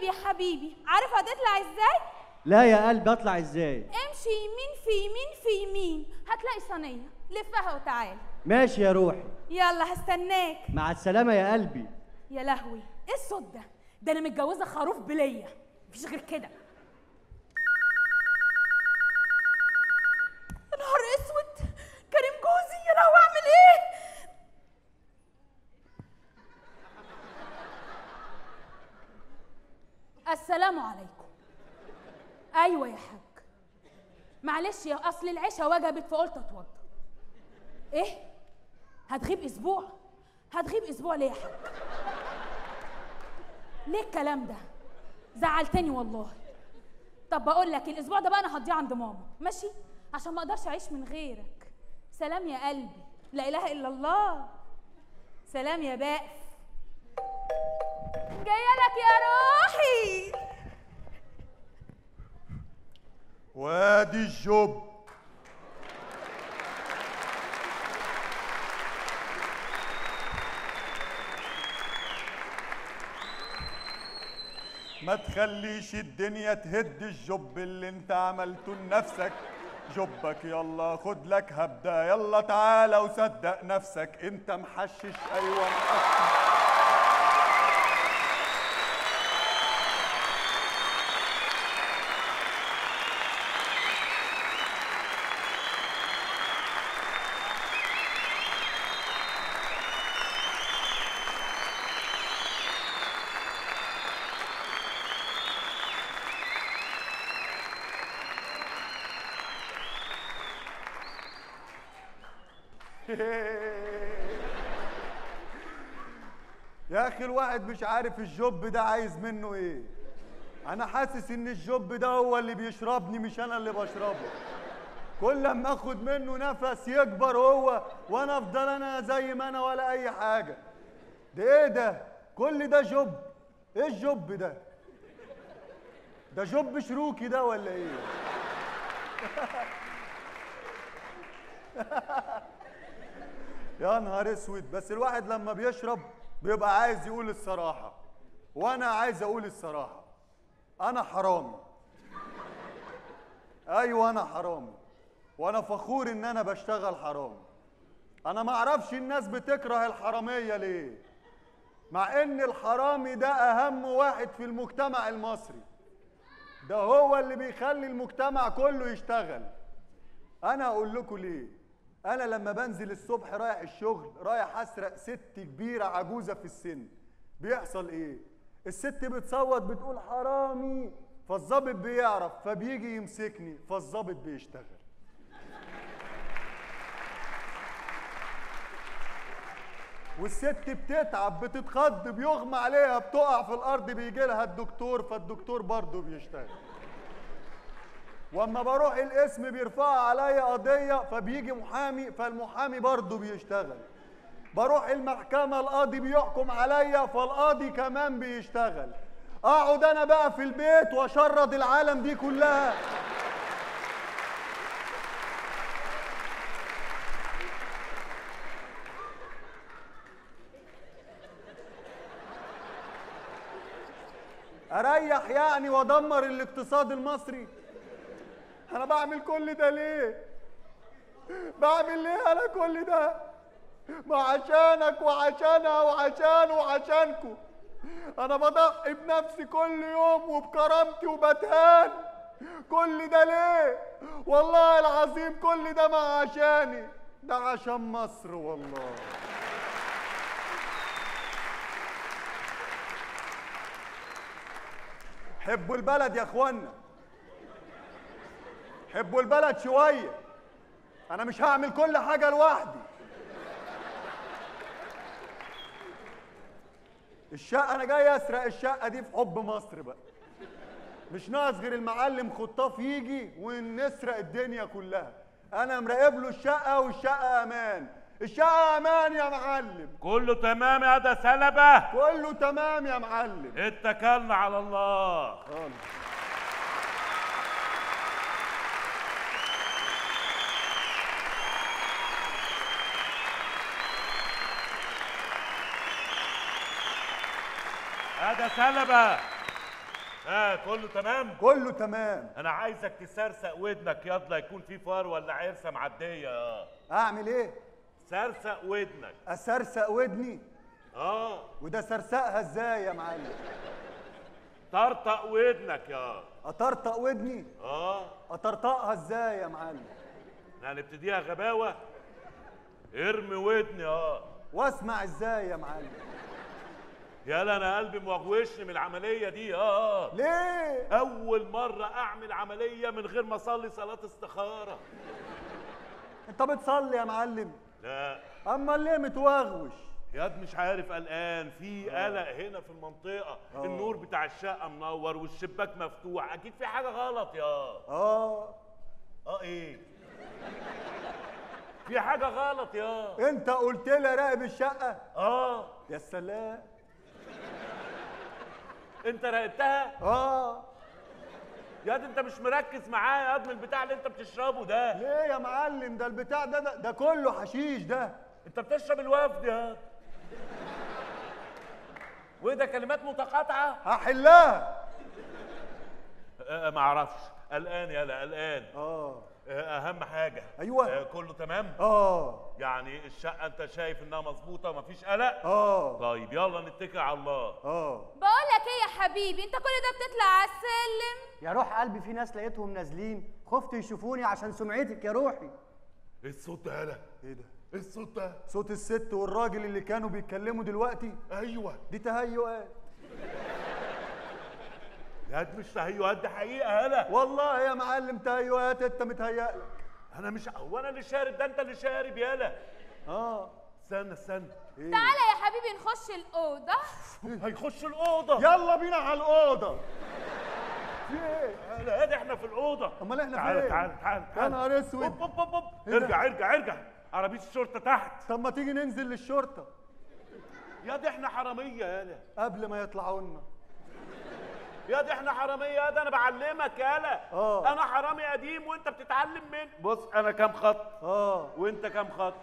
طيب يا حبيبي. عارف هتطلع إزاي؟ لا يا قلبي أطلع إزاي؟ امشي يمين في يمين في يمين. هتلاقي صينية. لفها وتعالى ماشي يا روحي. يلا هستناك. مع السلامة يا قلبي. يا لهوي. إيه الصوت ده؟ ده أنا متجوزة خروف بلية. مفيش غير كده يا نهار اسود كريم جوزي يا لهوي اعمل إيه السلام عليكم. أيوه يا حاج. معلش يا أصل العشاء وجبت فقلت أتوضى. إيه؟ هتغيب أسبوع؟ هتغيب أسبوع ليه يا حاج؟ ليه الكلام ده؟ زعلتني والله. طب بقول لك الأسبوع ده بقى أنا هضيع عند ماما. ماشي؟ عشان ما أقدرش أعيش من غيرك. سلام يا قلبي. لا إله إلا الله. سلام يا بائس جاية لك يا روحي. وادي الجب ما تخليش الدنيا تهد الجب اللي انت عملته لنفسك. جبك يلا خد لك هبدة يلا تعالى وصدق نفسك. انت محشش أيوه محشش يا أخي الواحد مش عارف الجب ده عايز منه إيه. أنا حاسس إن الجب ده هو اللي بيشربني مش أنا اللي بشربه. كل لما آخد منه نفس يكبر هو وأنا أفضل أنا زي ما أنا ولا أي حاجة. ده إيه ده؟ كل ده جب إيه الجب ده؟ ده جب شروكي ده ولا إيه؟ يا نهار اسود. بس الواحد لما بيشرب بيبقى عايز يقول الصراحة. وأنا عايز أقول الصراحة أنا حرامي أيوه أنا حرامي وأنا فخور إن أنا بشتغل حرامي أنا ما أعرفش الناس بتكره الحرامية ليه. مع إن الحرامي ده أهم واحد في المجتمع المصري. ده هو اللي بيخلي المجتمع كله يشتغل. أنا أقول لكم ليه. أنا لما بنزل الصبح رايح الشغل رايح أسرق ست كبيرة عجوزة في السن. بيحصل إيه؟ الست بتصوت بتقول حرامي. فالظابط بيعرف فبيجي يمسكني فالظابط بيشتغل. والست بتتعب بتتخض بيغمى عليها بتقع في الأرض بيجي لها الدكتور فالدكتور برضه بيشتغل. وأما بروح القسم بيرفعوا عليا قضية فبيجي محامي فالمحامي برضه بيشتغل. بروح المحكمة القاضي بيحكم عليا فالقاضي كمان بيشتغل. أقعد أنا بقى في البيت وأشرد العالم دي كلها. أريح يعني وأدمر الاقتصاد المصري. أنا بعمل كل ده ليه؟ بعمل ليه أنا كل ده؟ ما عشانك وعشانها وعشان وعشانكم أنا بضحي بنفسي كل يوم وبكرامتي وبتهان. كل ده ليه؟ والله العظيم كل ده ما عشاني. ده عشان مصر والله. حبوا البلد يا اخوانا حبوا البلد شوية. أنا مش هعمل كل حاجة لوحدي. الشقة أنا جاي أسرق الشقة دي في حب مصر بقى. مش ناقص غير المعلم خطاف يجي ونسرق الدنيا كلها. أنا مراقب له الشقة والشقة أمان. الشقة أمان يا معلم. كله تمام يا ده سلبة؟ كله تمام يا معلم. اتكلنا على الله. خالص يا ده سلبة. آه كله تمام؟ كله تمام. أنا عايزك تسرسق ودنك. يلا يكون في فار ولا عرسة معدية. آه. أعمل إيه؟ سرسق ودنك. أسرسق ودني؟ آه. وده سرسقها إزاي يا معلم؟ طرطق ودنك يا. أطرطق ودني؟ آه. أطرطقها إزاي يا معلم؟ هنبتديها غباوة. ارمي ودني. آه. واسمع إزاي يا معلم؟ يلا أنا قلبي موغوشني من العملية دي آه. ليه؟ أول مرة أعمل عملية من غير ما أصلي صلاة استخارة. أنت بتصلي يا معلم؟ لا. أما ليه متوغوش؟ ياد مش عارف قلقان. في قلق هنا في المنطقة. النور بتاع الشقة منور والشباك مفتوح. أكيد في حاجة غلط يا. آه. آه إيه؟ في حاجة غلط يا. أنت قلت لي راقب الشقة؟ آه. يا سلام. انت راقبتها آه. ياد انت مش مركز معايا يا من البتاع اللي انت بتشربه ده. ليه يا معلم؟ ده البتاع ده ده, ده كله حشيش ده. انت بتشرب الوفد يا. وده كلمات متقاطعة. هحلها. آه ما أعرفش. قلقان يالا قلقان. آه. آه، اهم حاجة. أيوة. آه، كله تمام؟ آه. يعني الشقة انت شايف انها مظبوطة مفيش قلق؟ آه. طيب يلا نتكل على الله. آه. بقول لك إيه يا حبيبي؟ انت كل ده بتطلع على السلم؟ يا روح قلبي في ناس لقيتهم نازلين. خفت يشوفوني عشان سمعتك يا روحي. إيه الصوت ده يالا إيه ده؟ إيه الصوت ده؟ صوت الست والراجل اللي كانوا بيتكلموا دلوقتي؟ أيوه. دي تهيؤات. يا دي مش تهيؤات دي حقيقة يالا والله يا معلم تهيؤات أنت متهيأ لك أنا مش هو أنا اللي شارب ده انت اللي شارب يالا. آه. استنى استنى. إيه؟ تعالى يا حبيبي نخش الأوضة. هيخش الأوضة. يلا بينا على الأوضة. في إيه؟ يالا يا دي إحنا في الأوضة. أمال إحنا تعالى فين تعالى تعالى يا تعالى نهار أسود. هوب إيه ده؟ ارجع ارجع ارجع. عربية الشرطة تحت. طب ما تيجي ننزل للشرطة. يا دي إحنا حرامية يالا. قبل ما يطلعوا لنا. يا دي إحنا حرامية يا ده أنا بعلمك يالا آه. أنا حرامي قديم وانت بتتعلم مني. بص أنا كام خط؟ آه. وانت كام خط؟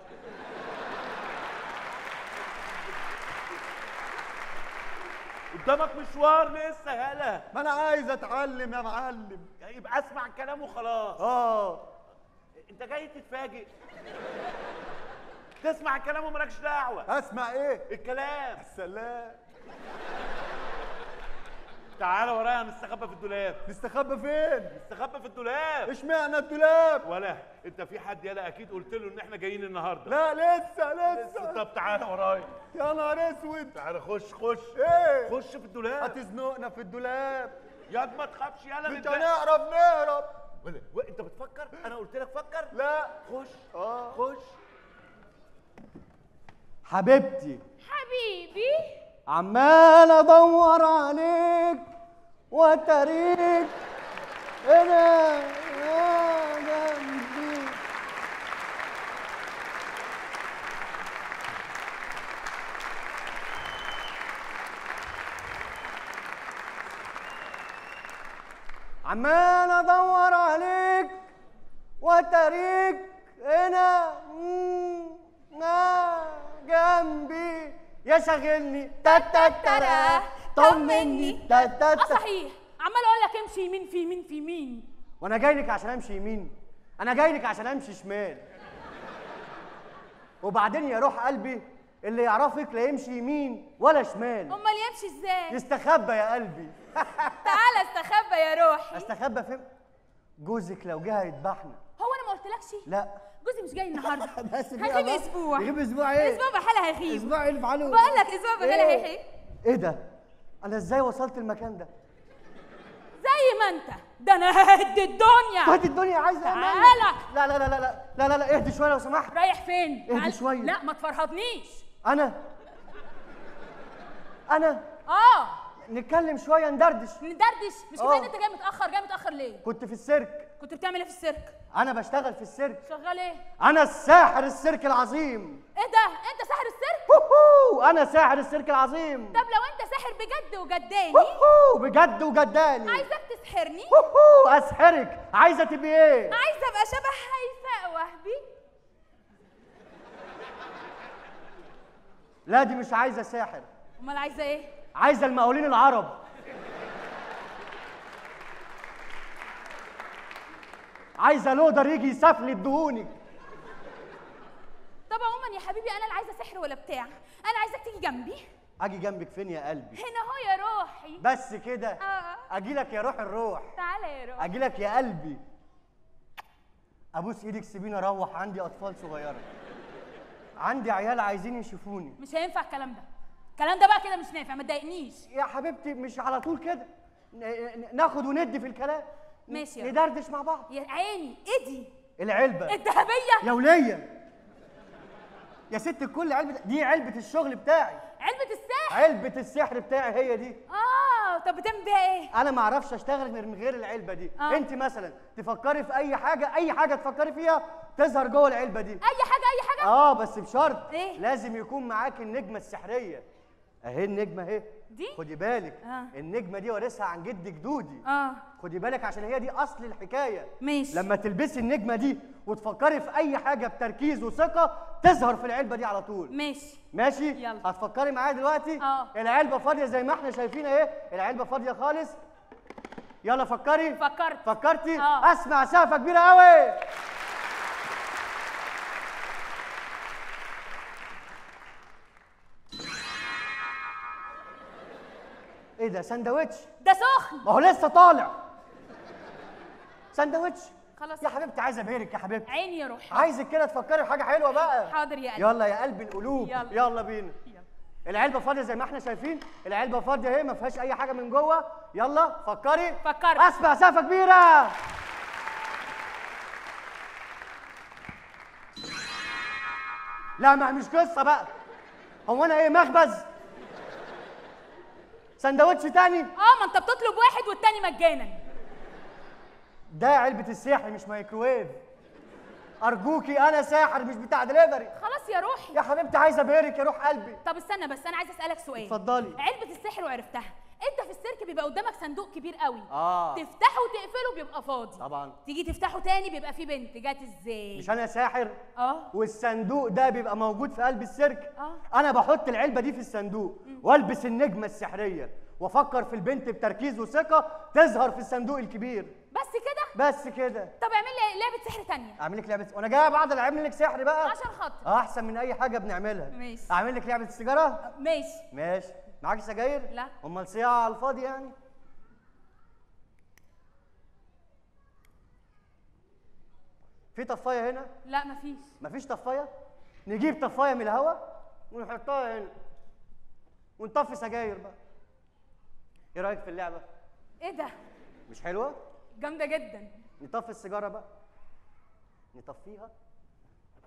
قدامك مشوار لسه يالا ما أنا عايز أتعلم يا معلم. يبقى أسمع الكلام وخلاص. آه. أنت جاي تتفاجئ. تسمع الكلام ومالكش دعوة. أسمع إيه؟ الكلام. سلام تعالى ورايا نستخبى في الدولاب. نستخبى فين؟ نستخبى في الدولاب. اشمعنى الدولاب؟ ولا انت في حد يالا أكيد قلت له ان إحنا جايين النهارده. لا لسه لسه. طب تعالى ورايا. يا نهار اسود. تعالى خش خش. إيه؟ خش في الدولاب. هتزنقنا في الدولاب. يا ما تخافش يالا مش نتبقى- هنعرف نهرب ولا انت بتفكر؟ أنا قلت لك فكر. لا. خش. آه. خش. حبيبتي. حبيبي. عمال أدور عليك واتاريك هنا يا جنبي عمال أدور عليك واتاريك هنا مم، آه، شاغلني ترى طمني آه صحيح. عمال أقول لك امشي يمين في يمين في يمين. وأنا جاي لك عشان أمشي يمين. أنا جاي لك عشان أمشي شمال. وبعدين يا روح قلبي اللي يعرفك لا يمشي يمين ولا شمال. أمال يمشي إزاي؟ يستخبى يا قلبي. تعالى استخبى يا روحي. استخبى فين جوزك لو جه هيذبحنا قلتلكش؟ لا. جوزي مش جاي النهارده. بس هيغيب أسبوع. هيغيب أسبوع إيه؟ أسبوع بحالها هيغيب أسبوع إيه اللي بقول لك أسبوع بحالها إيه؟ هيغيب إيه ده؟ أنا إزاي وصلت المكان ده؟ زي ما أنت. ده أنا ههد الدنيا. ههد الدنيا عايزه إيه؟ تعالى. لا لا لا لا لا لا لا اهدي شوية لو سمحت. رايح فين؟ اهدي شوية. لا ما تفرهضنيش أنا؟ أنا؟ آه. نتكلم شوية ندردش. ندردش؟ مش. كفاية إن أنت جاي متأخر. جاي متأخر ليه؟ كنت في السيرك. كنت بتعمل إيه في السيرك؟ أنا بشتغل في السيرك. شغال إيه؟ أنا الساحر السيرك العظيم. إيه ده؟ انت ساحر السيرك؟ هوهو أنا ساحر السيرك العظيم. طب لو أنت ساحر بجد وجداني؟ هوهو بجد وجداني. عايزك تسحرني؟ هوهو أسحرك. عايزة تبقي إيه؟ عايزة أبقى شبه هيفاء وهبي؟ لا دي مش عايزة ساحر. أمال عايزة إيه؟ عايزة المقاولين العرب. عايزة لودر يجي يسفلت دهونك طب عموما يا حبيبي أنا لا عايزة سحر ولا بتاع. أنا عايزك تيجي جنبي. أجي جنبك فين يا قلبي؟ هنا أهو يا روحي. بس كده. آه. أجي لك يا روح الروح. تعالى يا روح. أجي لك يا قلبي. أبوس إيدك سيبيني أروح. عندي أطفال صغيرة. عندي عيال عايزين يشوفوني. مش هينفع الكلام ده. الكلام ده بقى كده مش نافع ما تضايقنيش. يا حبيبتي مش على طول كده؟ ناخد وندي في الكلام. ماشي يا ندردش مع بعض. يا عيني إيه دي العلبة. الذهبية. يا ولية. يا ست الكل علبة دي علبة الشغل بتاعي. علبة السحر. علبة السحر بتاعي هي دي. آه طب بتعمل بيها إيه؟ أنا ما أعرفش أشتغل من غير العلبة دي. آه. أنت مثلا تفكري في أي حاجة أي حاجة تفكري فيها تظهر جوه العلبة دي. أي حاجة أي حاجة. آه بس بشرط إيه؟ لازم يكون معاك النجمة السحرية. اهي النجمة اهي. دي؟ خدي بالك آه. النجمة دي وارثها عن جد جدودي. آه. خدي بالك عشان هي دي أصل الحكاية. ماشي. لما تلبسي النجمة دي وتفكري في أي حاجة بتركيز وثقة تظهر في العلبة دي على طول. ماشي. ماشي؟ يلا. هتفكري معايا دلوقتي؟ آه. العلبة فاضية زي ما إحنا شايفين اهي. العلبة فاضية خالص. يلا فكري. فكرت. فكرتي؟ آه. أسمع سقفة كبيرة قوي إيه ده سندوتش ده سخن. ما هو لسه طالع. سندوتش خلاص. يا حبيبتي عايزه أبهرك يا حبيبتي. عيني يا روحي. عايزك كده تفكري في حاجة حلوة بقى. حاضر يا قلبي. يلا يا قلب القلوب. يلا. يلا بينا. يلا. العلبة فاضية زي ما إحنا شايفين. العلبة فاضية اهي ما فيهاش أي حاجة من جوه. يلا فكري. فكرت. أسمع سقفة كبيرة. لا ما مش قصة بقى. هو أنا إيه مخبز؟ سندوتش تاني؟ آه ما أنت بتطلب واحد والتاني مجانا. ده علبة السحر مش مايكروويف. أرجوكي أنا ساحر مش بتاع دليفري خلاص يا روحي. يا حبيبتي عايزة ابهرك يا روح قلبي. طب استنى بس أنا عايزة أسألك سؤال. اتفضلي. علبة السحر وعرفتها انت في السيرك بيبقى قدامك صندوق كبير قوي. آه. تفتحه وتقفله بيبقى فاضي. طبعا. تيجي تفتحه تاني بيبقى فيه بنت. جت إزاي؟ مش أنا ساحر؟ آه. والصندوق ده بيبقى موجود في قلب السيرك. آه. أنا بحط العلبة دي في الصندوق وألبس النجمة السحرية وأفكر في البنت بتركيز وثقة تظهر في الصندوق الكبير. بس كده؟ بس كده. طب اعمل لي لعبة سحر تانية. أعمل لك لعبة وأنا جاي بعد اعمل لك سحر بقى. عشان خاطر آه أحسن من أي حاجة بنعملها. ماشي. أعمل لك لعبة السيجاره ماشي. ماشي. معاك سجاير لا. أمال صياعه على الفاضي يعني؟ في طفاية هنا؟ لا مفيش. مفيش طفاية؟ نجيب طفاية من الهواء ونحطها هنا. ونطفي سجاير بقى. إيه رأيك في اللعبة؟ إيه ده؟ مش حلوة؟ جامدة جدا. نطفي السيجارة بقى. نطفيها.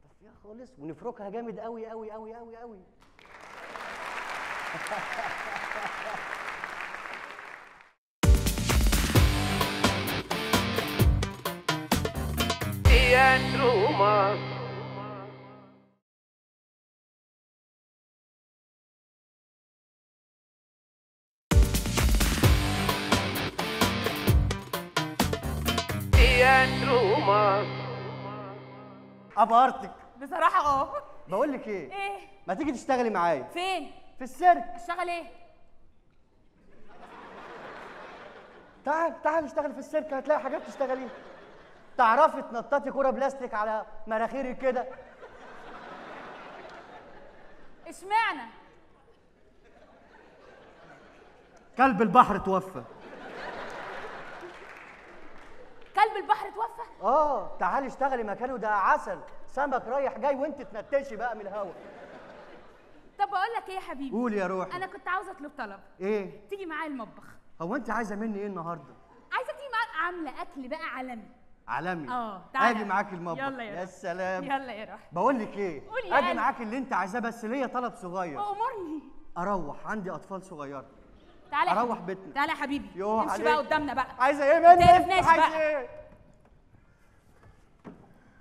نطفيها خالص ونفركها جامد قوي قوي قوي قوي قوي ابهرتك بصراحة آه. بقول لك إيه؟ إيه؟ ما تيجي تشتغلي معايا. فين؟ في السيرك. أشتغل إيه؟ تعال تعال اشتغل في السيرك هتلاقي حاجات تشتغليها. تعرفي تنططي كرة بلاستيك على مناخيرك كده. إشمعنى؟ كلب البحر توفى. كلب البحر توفى؟ آه تعالي اشتغلي مكانه ده عسل. سمك رايح جاي وانت تنتشي بقى من الهوا. بقول لك إيه يا حبيبي؟ قولي يا روحي. أنا كنت عاوزه اطلب طلب إيه؟ تيجي معايا المطبخ. هو انت عايزة مني إيه النهارده؟ عايزة تيجي معايا عاملة أكل بقى عالمي. عالمي؟ آه تعالى. آجي معاك المطبخ. يلا يا يا. سلام. يلا يا روح بقول لك إيه؟ قولي يا آجي. معاك اللي انت عايزاه بس ليا طلب صغير. امرني أروح. عندي أطفال صغيرة. تعالى حبيبي. بيتنا. تعالى يا حبيبي. يوه امشي. بقى قدامنا بقى. عايزة إيه مني؟ تعرفناش عايزه بقى. إيه؟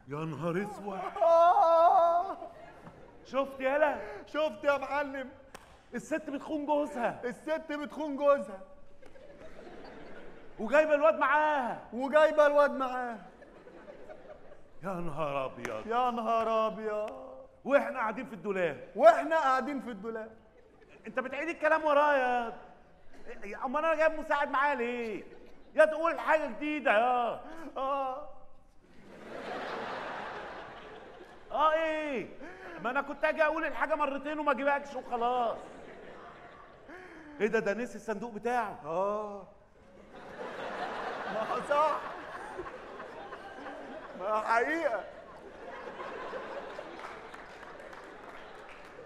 يا نهار اسود. آه. شفت يالا شفت يا معلم. الست بتخون جوزها. الست بتخون جوزها. وجايبة الواد معاها. وجايبة الواد معاه يا نهار أبيض. يا نهار أبيض. وإحنا قاعدين في الدولاب. وإحنا قاعدين في الدولاب. أنت بتعيد الكلام ورايا. يا- أمال أنا جايب مساعد معايا ليه؟ يا تقول حاجة جديدة. يا. آه. آه إيه؟ ما أنا كنت أجي أقول الحاجة مرتين وما اجيبكش وخلاص. إيه ده؟ ده نسي الصندوق بتاعه. آه. ما صح. ما حقيقة.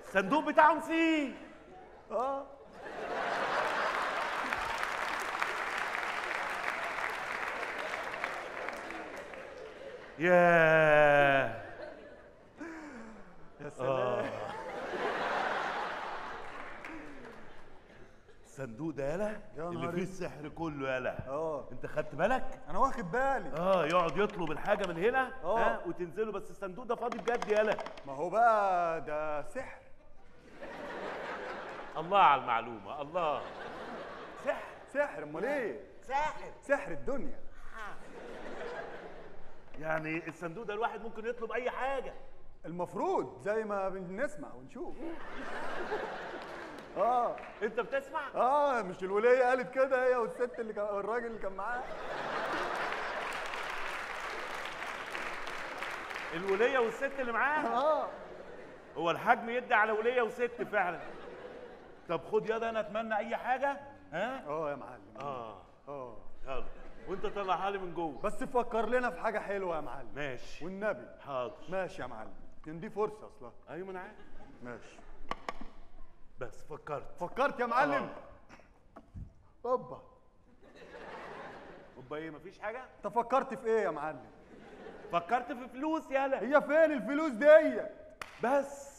الصندوق بتاعه نسيه. آه. ياه يا سلام الصندوق ده يالا؟ يا اللي فيه. السحر كله يالا. آه. أنت خدت بالك؟ أنا واخد بالي. آه يقعد يطلب الحاجة من هنا آه. ها وتنزله بس الصندوق ده فاضي بجد يالا. ما هو بقى ده سحر. الله على المعلومة الله. سحر سحر أمال إيه؟ سحر سحر الدنيا. يعني الصندوق ده الواحد ممكن يطلب أي حاجة. المفروض زي ما بنسمع ونشوف. آه. انت بتسمع؟ آه مش الولية قالت كده هي والست اللي كان الراجل اللي كان معاها. الولية والست اللي معاها؟ آه. هو الحجم يدي على ولية وست فعلا. طب خد ياض أنا أتمنى أي حاجة. ها؟ آه يا معلم. آه. آه. يلا. وأنت طلعها لي من جوه. بس فكر لنا في حاجة حلوة يا معلم. ماشي. والنبي. حاضر. ماشي يا معلم. كان دي فرصة أصلا. أيوه ما أنا عارف. ماشي. بس فكرت. فكرت يا معلم. أوبا. طب إيه مفيش حاجة؟ أنت فكرت في إيه يا معلم؟ فكرت في فلوس يالا. هي فين الفلوس دي؟ بس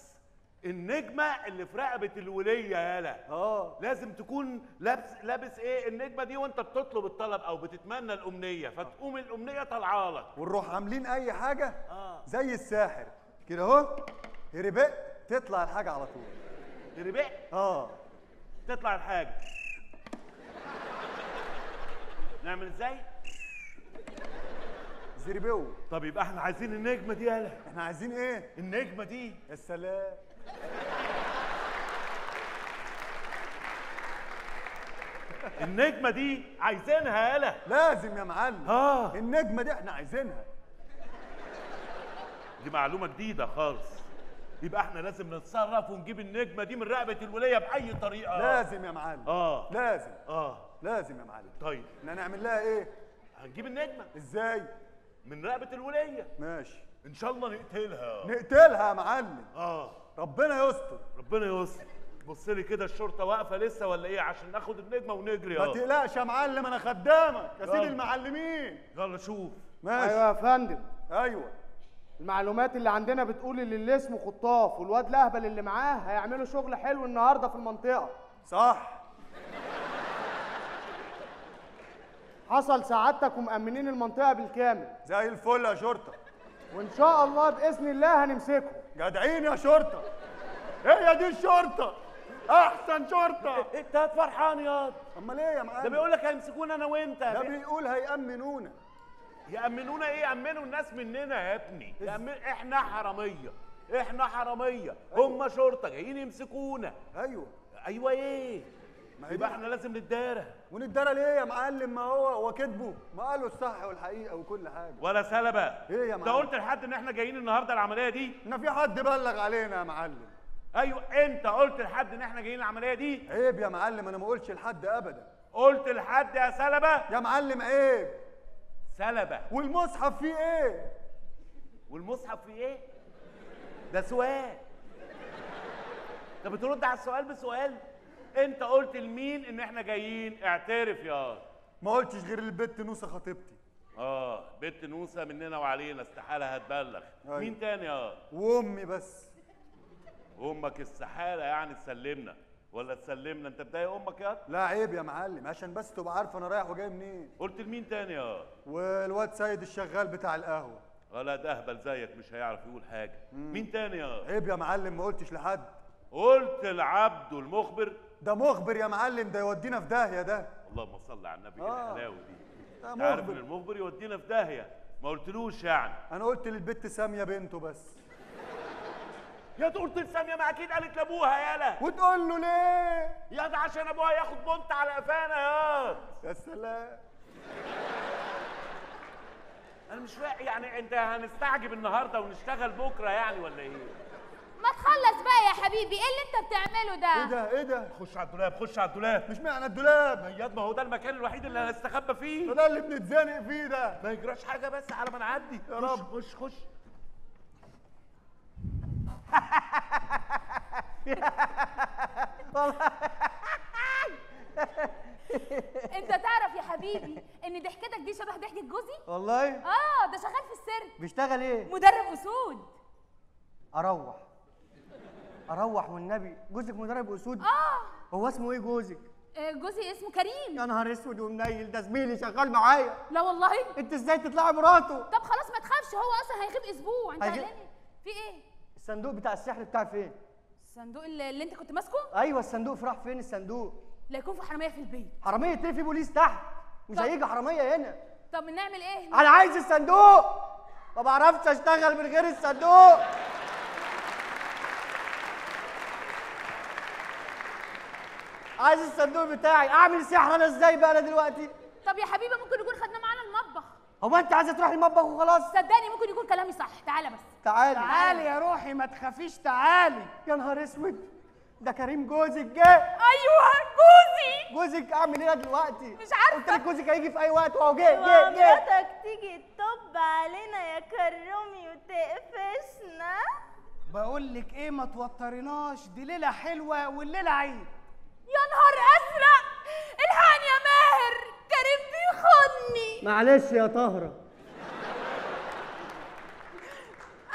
النجمة اللي في رقبة الولية يالا. آه. لازم تكون لابس لابس إيه؟ النجمة دي وأنت بتطلب الطلب أو بتتمنى الأمنية. فتقوم الأمنية طالعة لك. ونروح عاملين أي حاجة؟ آه. زي الساحر. كده أهو. هربق تطلع الحاجة على طول. ربح؟ آه. تطلع الحاجة. نعمل إزاي؟ زربو طب يبقى إحنا عايزين النجمة دي يالا إحنا عايزين إيه؟ النجمة دي. يا سلام. النجمة دي عايزينها يالا لازم يا معلم. آه. النجمة دي إحنا عايزينها. دي معلومة جديدة خالص. يبقى إحنا لازم نتصرف ونجيب النجمة دي من رقبة الوليه بأي طريقة. لازم يا معلم. آه. لازم. آه. لازم يا معلم. طيب. إحنا نعمل لها إيه؟ هنجيب النجمة. إزاي؟ من رقبة الوليه ماشي. إن شاء الله نقتلها. نقتلها يا معلم. آه. ربنا يستر. ربنا يستر. بص لي كده الشرطة واقفة لسه ولا إيه؟ عشان ناخد النجمة ونجري. ما آه. تقلقش يا معلم أنا خدامك يا سيدي. المعلمين. يلا شوف. ماشي. أيوه يا فندم. أيوه. المعلومات اللي عندنا بتقول ان اللي اسمه خطاف والواد الاهبل اللي معاه هيعملوا شغل حلو النهارده في المنطقة. صح. حصل سعادتك ومأمنين المنطقة بالكامل. زي الفل يا شرطة. وإن شاء الله بإذن الله هنمسكهم جدعين يا شرطة. هي دي الشرطة؟ أحسن شرطة. إنت فرحان ياض. أمال إيه يا ده معلم بيقول لك هيمسكونا أنا وإنت. ده بيقول هيأمنونا. يأمنونا إيه؟ يأمنوا الناس مننا يا ابني. يأمن... إحنا حرامية. إحنا حرامية. هم شرطة جايين يمسكونا. أيوه. أيوه إيه؟ ما يبقى إحنا لازم نتدارى. وندارى ليه يا معلم؟ ما هو هو كذبه ما قالوا الصح والحقيقة وكل حاجة. ولا سلبة. إيه يا معلم؟ قلت لحد إن إحنا جايين النهارده العملية دي؟ إن في حد بلغ علينا يا معلم. أيوه. أنت قلت لحد إن إحنا جايين العملية دي؟ عيب يا معلم أنا ما اقولش لحد ابدا. قلت لحد يا سلبة؟ يا معلم عيب. سلبة. والمصحف فيه إيه؟ والمصحف فيه إيه؟ ده سؤال. انت بترد على السؤال بسؤال؟ أنت قلت لمين إن إحنا جايين؟ اعترف يا ما قلتش غير البت نوسة خطيبتي. آه بنت نوسة مننا وعلينا استحالة هتبلغ. أيوة. مين تاني يا وأمي بس. أمك استحاله يعني تسلمنا. ولا تسلمنا؟ انت بتضايق أمك يا لا عيب يا معلم عشان بس تبقى عارف أنا رايح وجاي منين. قلت لمين تاني يا؟ والواد سيد الشغال بتاع القهوة. ولا ده اهبل زيك مش هيعرف يقول حاجة. مين تاني يا؟ عيب يا معلم ما قلتش لحد. قلت العبد المخبر. ده مخبر يا معلم ده يودينا في داهية ده. اللهم صل على النبي آه. الحلاوه دي. عارف ان مخبر. المخبر يودينا في داهية. ما قلتلوش يعني. أنا قلت للبت سامية بنته بس. يا تقول لساميه ما أكيد قالت لأبوها يالا وتقول له ليه؟ يا ده عشان أبوها ياخد بنت على قفانا يا يا سلام. أنا مش فاهم يعني أنت هنستعجب النهارده ونشتغل بكرة يعني ولا إيه؟ ما تخلص بقى يا حبيبي إيه اللي أنت بتعمله ده؟ إيه ده؟ إيه ده؟ خش على الدولاب خش على الدولاب. مش معنى الدولاب. ياض ما هو ده المكان الوحيد اللي هنستخبى فيه. ده اللي بنتزنق فيه ده. ما يجراش حاجة بس على ما نعدي. يا خش، رب. خش خش. انت تعرف يا حبيبي ان ضحكتك دي شبه ضحكة جوزي؟ والله؟ آه ده شغال في السيرك بيشتغل إيه؟ مدرب أسود. أروح. أروح والنبي. جوزك مدرب أسود؟ آه. هو اسمه إيه جوزك؟ آه، جوزي اسمه كريم. يا نهار اسود ومنيل ده زميلي شغال معايا. لا والله. انت إزاي تطلعي مراته؟ طب خلاص ما تخافش هو أصلا هيغيب أسبوع. انت إيه؟ في إيه؟ الصندوق بتاع السحر بتاعي فين؟ الصندوق اللي, اللي انت كنت ماسكه؟ أيوه الصندوق في راح فين الصندوق؟ لا يكون في حرامية في البيت. حرامية إيه في بوليس تحت مش. هيجي حرامية هنا. طب نعمل إيه؟ أنا عايز الصندوق! ما بعرفش أشتغل من غير الصندوق! عايز الصندوق بتاعي. أعمل سحر أنا إزاي بقى أنا دلوقتي؟ طب يا حبيبي ممكن يكون خدناه معانا المطبخ. هو انت عايزة تروحي المطبخ وخلاص؟ صدقني ممكن يكون كلامي صح. تعالى بس. تعالي. تعالي يا روحي ما تخافيش تعالي. يا نهار اسود. ده كريم جوزك جه أيوه جوزي. جوزك أعمل إيه دلوقتي؟ مش عارفة. قلت لك جوزك هيجي في أي وقت. وهو جه جه جه. ومراتك تيجي تطب علينا يا كرومي وتقفشنا. بقول لك إيه ما توتريناش. دي ليلة حلوة والليله عيد. يا نهار أزرق! الحقني يا ماهر! كريم بيخوني! معلش يا طهره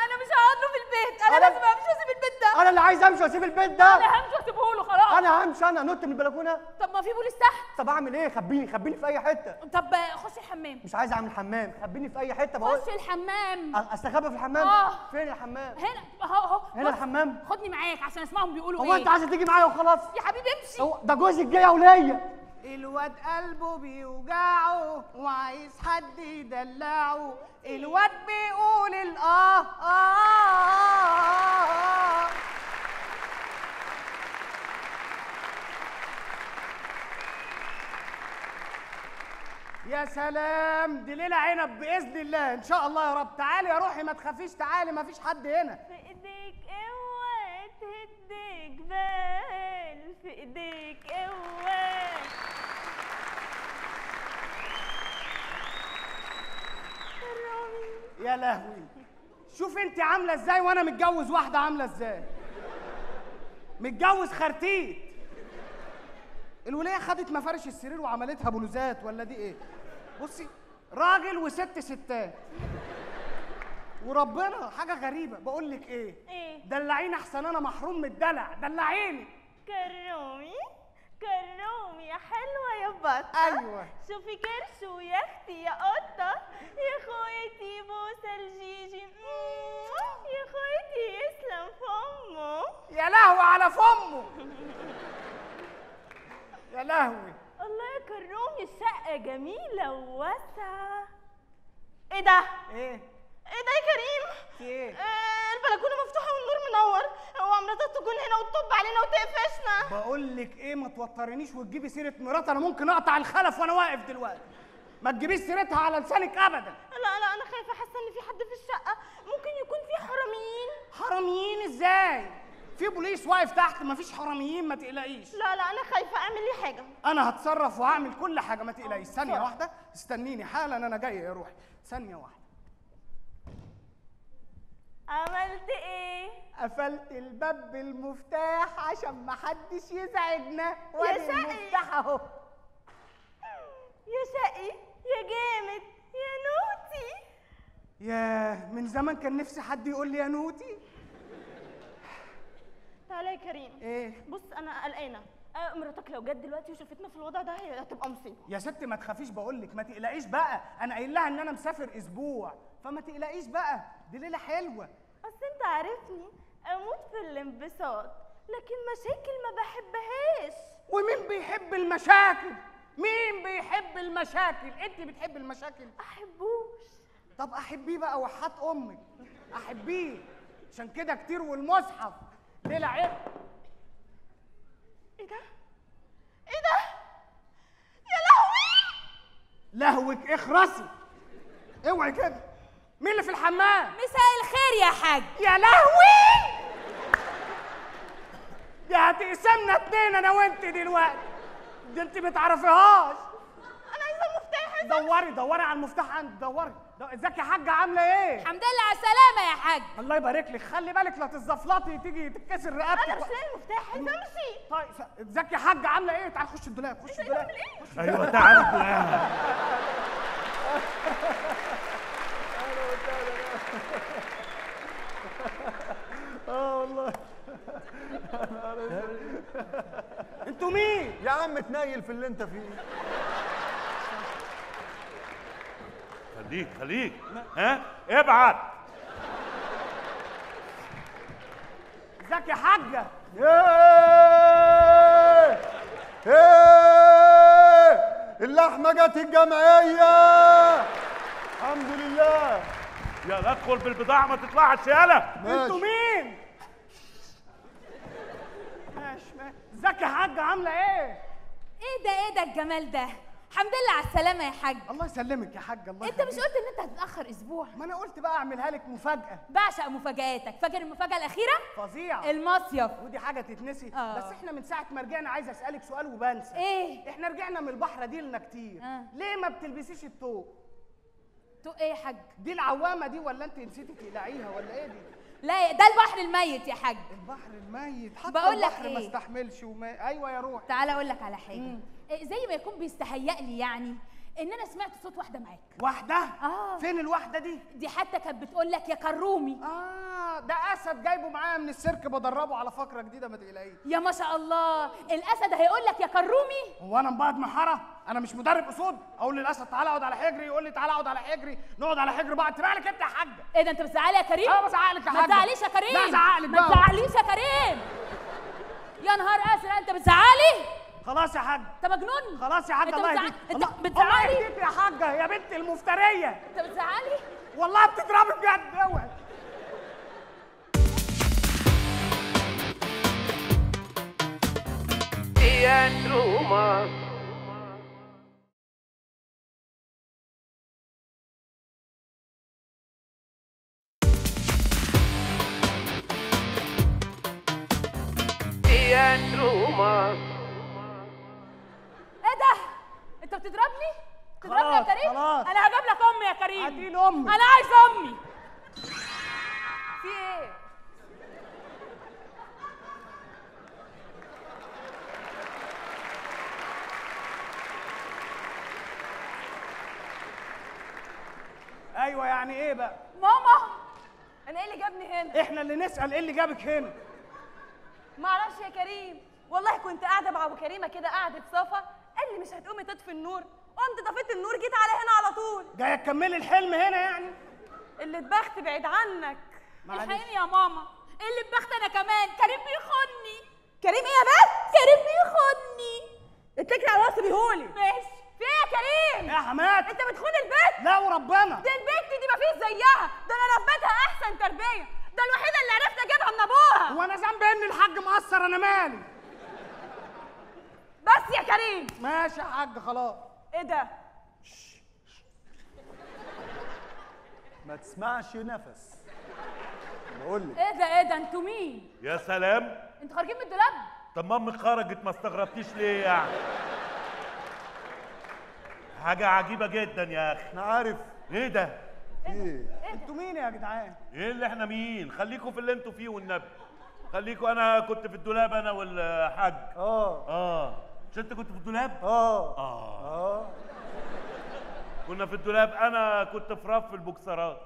أنا مش هقعد له في البيت. أنا أنا- لازم أمشي وأسيب البيت ده. أنا اللي عايز أمشي وأسيب البيت ده. أنا همشي وأسيبه له خلاص. أنا همشي أنا نط من البلكونة. طب ما في بوليس تحت. طب أعمل إيه؟ خبيني خبيني في أي حتة. طب خش الحمام. مش عايز أعمل حمام. خبيني في أي حتة. بقول خش الحمام. أستخبى في الحمام؟ آه. فين الحمام؟ هنا. أهو أهو. هنا الحمام؟ خدني معاك عشان أسمعهم بيقولوا هو إيه. انت عايزه تيجي معايا وخلاص؟ يا حبيبي امشي. هو ده جوزك جه يا وليه الواد قلبه بيوجعه وعايز حد يدلعه. الواد بيقول الاه آه, آه, آه يا سلام دي ليلة عنب بإذن الله. إن شاء الله يا رب. تعالي يا روحي ما تخافيش. تعالي ما فيش حد هنا. في إيديك قوة تهدي جبال في إيديك قوة كرومي يا لهوي. شوف انت عاملة إزاي وأنا متجوز واحدة عاملة إزاي. متجوز خرتيت. الوليه خدت مفارش السرير وعملتها بلوزات ولا دي إيه؟ بصي راجل وست ستات. وربنا حاجة غريبة. بقول لك إيه؟ إيه؟ دلعيني احسن أنا محروم من الدلع. دلعيني. كرومي. كرومي يا حلوة يا بطة. أيوة. شوفي كرش ويا أختي يا قطة. يا خويتي بوسة الجيجي. يا خويتي يسلم فمه يا لهوي على فمه يا لهوي. الله يا كرومي الشقة جميلة وواسعة. إيه ده؟ إيه؟ إيه ده يا كريم؟ إيه البلكونة مفتوحة والنور منور. هو مراتك تكون هنا وتطب علينا وتقفشنا. بقول لك إيه ما توترنيش وتجيبي سيرة مرات أنا ممكن أقطع الخلف وأنا واقف دلوقتي. ما تجيبيش سيرتها على لسانك ابدا. لا لا أنا خايفة حاسة إن في حد في الشقة. ممكن يكون في حراميين. حراميين إزاي؟ في بوليس واقف تحت مفيش حراميين ما تقلقيش. لا لا أنا خايفة أعمل لي حاجة. أنا هتصرف وهعمل كل حاجة ما تقلقيش. ثانية واحدة. استنيني حالا أنا جاي يا روحي. ثانية واحدة. عملت إيه؟ قفلت الباب بالمفتاح عشان ما حدش يزعجنا وادي المفتاح اهو. يا شقي يا جامد! يا نوتي! ياه من زمان كان نفسي حد يقول لي يا نوتي. تعالى يا كريم. إيه؟ بص أنا قلقانة. آه، مراتك لو جت دلوقتي وشافتنا في الوضع ده هي هتبقى مصيبة. يا ست ما تخافيش بقول لك ما تقلقيش بقى. أنا قايل لها إن أنا مسافر أسبوع فما تقلقيش بقى. دي ليلة حلوة. أصل أنت عارفني أموت في الانبساط لكن مشاكل ما بحبهاش. ومين بيحب المشاكل؟ مين بيحب المشاكل؟ أنت بتحب المشاكل؟ أحبوش. طب أحبيه بقى وحات أمك. أحبيه. عشان كده كتير والمصحف. ليلة عيب. إيه ده؟ إيه ده؟ يا لهوي! لهوك اخرسي أوعي كده. مين اللي في الحمام؟ مساء الخير يا حاج. يا لهوي! يا هتقسمنا اتنين أنا وأنت دلوقتي. دي أنت ما تعرفيهاش. أنا عايزة المفتاح دوري دوري على المفتاح عندي دوري. دو- ازيك يا حاجة عاملة إيه؟ الحمد لله على السلامة يا حاج. الله يبارك لك. خلي بالك لا تتزفلطي تيجي تتكسر رقبتك. أنا مش لاقي المفتاح عايزه أمشي. طيب ازيك يا حاجة عاملة إيه؟ تعال خش الدولاب خش الدولاب. بتعمل إيه؟ أيوه تعالى الدولاب. آه والله. أنتوا مين؟ يا عم تنيل في اللي أنت فيه. خليك خليك. ها؟ ابعت. ازيك يا حاجة إيه إيه اللحمة جت الجمعية. الحمد لله. يلا ادخل بالبضاعة ما تطلعش يالا أنتوا مين؟ ماشي ماشي. ازيك يا حاجة عاملة إيه؟ إيه ده إيه ده الجمال ده؟ الحمد لله على السلامة يا حاج. الله يسلمك يا حاجة الله انت مش. قلت ان انت هتتأخر أسبوع. ما أنا قلت بقى اعملها لك مفاجأة. بعشق مفاجآتك. فاكر المفاجأة الأخيرة؟ فظيعة. المصيف. ودي حاجة تتنسي. آه. بس إحنا من ساعة ما رجعنا عايز أسألك سؤال وبنسى. إيه؟ إحنا رجعنا من البحر دي لنا كتير. آه. ليه ما بتلبسيش ال tube؟ تو إيه يا حاج؟ دي العوامة دي ولا انت نسيتي تقلعيها ولا إيه دي؟ لا ده البحر الميت يا حاج. البحر الميت. حتى بقول لك البحر ما إيه؟ استحملش وما أيوه يا روح تعالى أقول لك على حاجة. إيه زي ما يكون بيستهيأ لي يعني إن أنا سمعت صوت واحدة معاك. واحدة؟ آه. فين الواحدة دي؟ دي حتى كانت بتقول لك يا كرومي. آه ده أسد جايبه معايا من السيرك بدربه على فقرة جديدة ما تقلقيش. يا ما شاء الله. الأسد هيقول لك يا كرومي؟ هو أنا مبعد محاره أنا مش مدرب أسود؟ أقول للأسد تعالى اقعد على حجري يقول لي تعالى اقعد على حجري نقعد على حجر بعض انت مالك انت يا حاجة إيه ده أنت بتزعلي يا كريم؟ آه بزعقلك يا ما حاجة. تزعليش يا كريم. لا ازعقلك ما تزعليش يا كريم. يا نهار أزرق أنت بتزعلي خلاص يا حاج. انت مجنون؟ خلاص يا حاجة انت الله يهديك. انت الله- الله بتزعلي يهديك يا حاجة يا بنت المفترية. انت بتزعلي؟ والله بتضربي بجد اوعي. إيه انت بتضربني تضربني يا كريم؟ خلاص. أنا هجيب لك أمي يا كريم. لي أمي. أنا عايز أمي. في إيه؟ أيوه يعني إيه بقى؟ ماما أنا إيه اللي جابني هنا؟ إحنا اللي نسأل إيه اللي جابك هنا؟ ما أعرفش يا كريم. والله كنت قاعدة مع ابو كريمة كده قعده صفا. مش هتقومي تطفي النور. قمت طفيت النور جيت على هنا على طول. جاية تكملي الحلم هنا يعني. اللي اتبخت بعيد عنك. الحقيني يا ماما. اللي ببخت أنا كمان. كريم بيخوني. كريم إيه يا بنت كريم بيخوني. اتكلي على راسي بيهولي ماشي. في إيه يا كريم؟ يا حماد أنت بتخون البيت؟ لا وربنا. دي البنت دي مفيش زيها. ده أنا ربيتها أحسن تربية. ده الوحيدة اللي عرفت أجيبها من أبوها. هو أنا ذنبي إن الحاج مقصر أنا مالي. بس يا كريم. ماشي يا حاج خلاص. إيه ده؟ ما تسمعش نفس. بقول لك. إيه ده إيه ده؟ أنتوا مين؟ يا سلام. أنتوا خارجين من الدولاب؟ طب ما أمك خرجت ما استغربتيش ليه يعني؟ حاجة عجيبة جدا يا أخي. أنا عارف. إيه ده؟ إيه أنتوا مين يا جدعان؟ إيه اللي إحنا مين؟ خليكم في اللي أنتوا فيه والنبي. خليكم أنا كنت في الدولاب أنا والحاج. آه. آه. مش انت كنت في الدولاب؟ آه. آه. آه. كنا في الدولاب. أنا كنت في رف البوكسرات.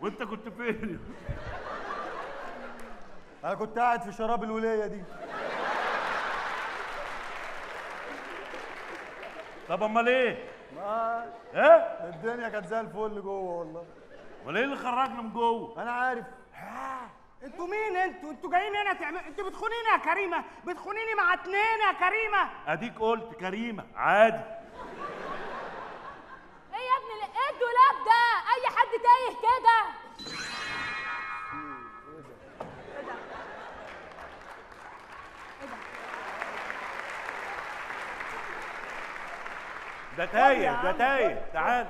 وانت كنت فين؟ أنا كنت قاعد في شراب الوليه دي. طب أمال إيه؟ ما ها؟ الدنيا كانت زي الفل جوه والله. امال إيه اللي خرجنا من جوه؟ أنا عارف. آه. أنتوا مين أنتوا؟ أنتوا جايين هنا تعملوا أنتوا بتخونيني يا كريمة. بتخونيني مع اتنين يا كريمة. أديك قلت كريمة. عادي. إيه يا ابني؟ إيه الدولاب ده؟ أي حد تايه كده؟ ده تايه ده تايه. تعال.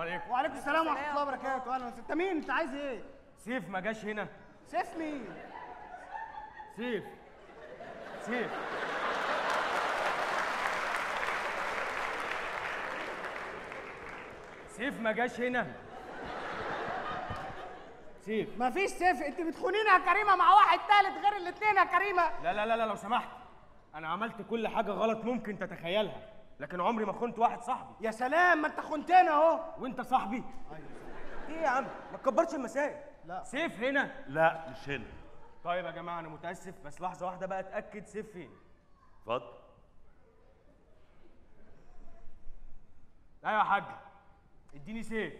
عليكم. وعليكم السلام ورحمة الله وبركاته. أهلا وسهلا. أنت مين؟ أنت عايز إيه؟ سيف ما جاش هنا. سيف مين؟ سيف. سيف. سيف ما جاش هنا. سيف. مفيش سيف. أنت بتخونينا يا كريمة مع واحد تالت غير الاثنين يا كريمة. لا لا لا لا لو سمحت. أنا عملت كل حاجة غلط ممكن تتخيلها. لكن عمري ما خنت واحد صاحبي. يا سلام ما انت خنتنا اهو. وانت صاحبي؟ إيه يا عم؟ ما تكبرش المسائل. لا. سيف هنا. لا مش هنا. طيب يا جماعة أنا متأسف بس لحظة واحدة بقى اتأكد سيف فين. اتفضل. أيوه يا حاج اديني سيف.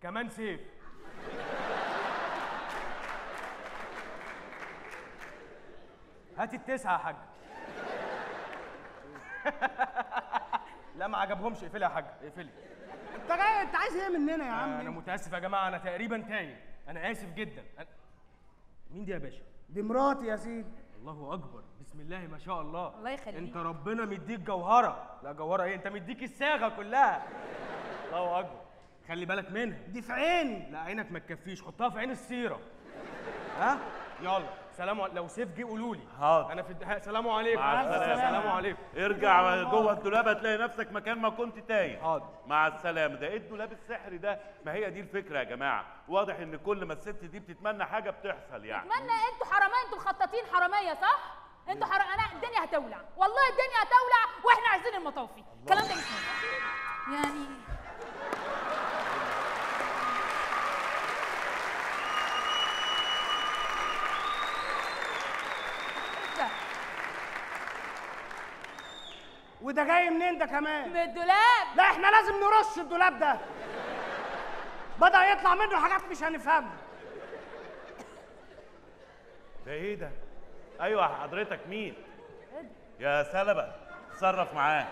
كمان سيف. هات التسعة يا حاج. لا ما عجبهمش. اقفلي يا حاج اقفلي. انت جاي انت عايز إيه مننا يا أنا عم متأسف يا جماعة أنا تقريبا تايه. أنا آسف جدا. أنا... مين دي يا باشا؟ دي مراتي يا سيدي. الله أكبر. بسم الله ما شاء الله. الله يخليك. أنت ربنا مديك جوهرة. لا جوهرة إيه؟ أنت مديك الصاغه كلها. الله أكبر. خلي بالك منها. دي في عيني. لا عينك ما تكفيش. حطها في عين السيرة. ها؟ يلا. سلام عليكم لو سيف جه قولوا لي. حاضر. أنا في الد... سلام عليكم. مع السلامة. سلام عليكم. ارجع جوه الدولاب هتلاقي نفسك مكان ما كنت تايه. حاضر. مع السلامة. ده إيه الدولاب السحري ده؟ ما هي دي الفكرة يا جماعة. واضح إن كل ما الست دي بتتمنى حاجة بتحصل يعني. اتمنى إنتوا حرامية إنتوا مخططين حرامية صح؟ إنتوا حرام أنا الدنيا هتولع. والله الدنيا هتولع وإحنا عايزين المطافي الكلام ده مش يعني وده جاي منين ده كمان؟ من الدولاب. لا إحنا لازم نرش الدولاب ده. بدأ يطلع منه حاجات مش هنفهمها. ده إيه ده؟ أيوه حضرتك مين؟ يا سلبة اتصرف معاه.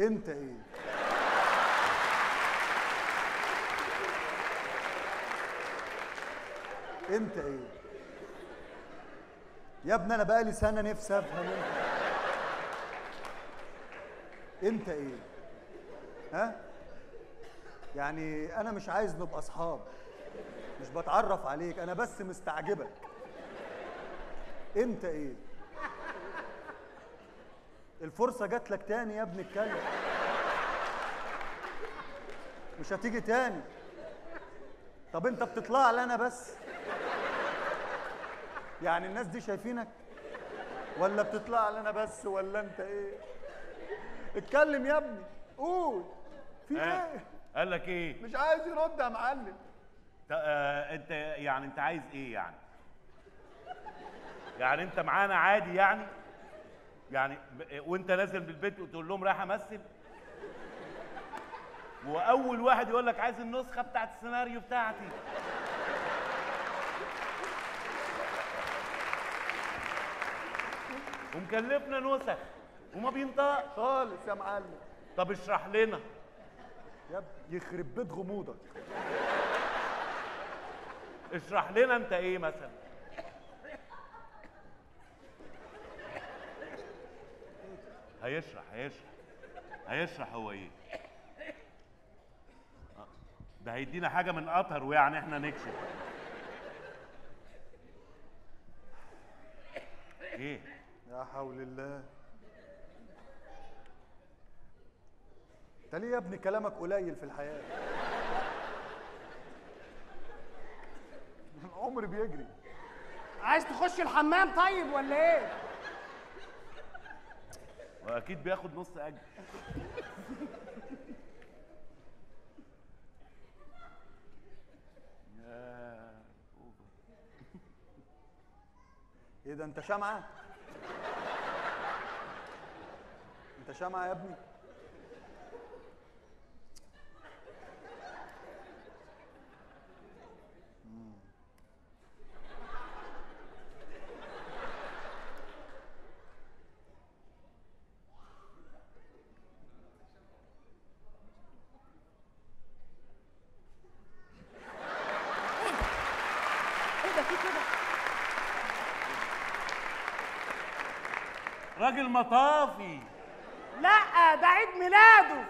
انت إيه؟ انت إيه؟ يا ابني أنا بقالي سنة نفسي افهم انت. إيه؟ ها؟ يعني أنا مش عايز نبقى اصحاب. مش بتعرف عليك أنا بس مستعجبك. انت إيه؟ الفرصة جات لك تاني يا ابني اتكلم. مش هتيجي تاني. طب انت بتطلع لي أنا بس. يعني الناس دي شايفينك؟ ولا بتطلع لي أنا بس ولا انت إيه؟ اتكلم يا ابني قول. في ها؟ إيه؟ قال لك إيه؟ مش عايز يرد يا معلم. آه، انت يعني انت عايز إيه يعني؟ يعني انت معانا عادي يعني؟ يعني ب- وانت نازل من البيت وتقول لهم رايح امثل؟ واول واحد يقول لك عايز النسخة بتاعت السيناريو بتاعتي. ومكلفنا نسخ وما بينطق. خالص يا معلم. طب اشرح لنا. يا ابني يخرب بيت غموضك. اشرح لنا انت إيه مثلا؟ هيشرح هيشرح. هيشرح هو إيه. ده هيدينا حاجة من قطر ويعني إحنا نكشف. إيه؟ يا حول الله. انت ليه يا ابني كلامك قليل في الحياة؟ العمر بيجري. عايز تخش الحمام طيب ولا إيه؟ واكيد بياخد نص اجر. إيه ده انت شمعة؟ انت شمع يا ابني. راجل مطافي. لا ده عيد ميلاده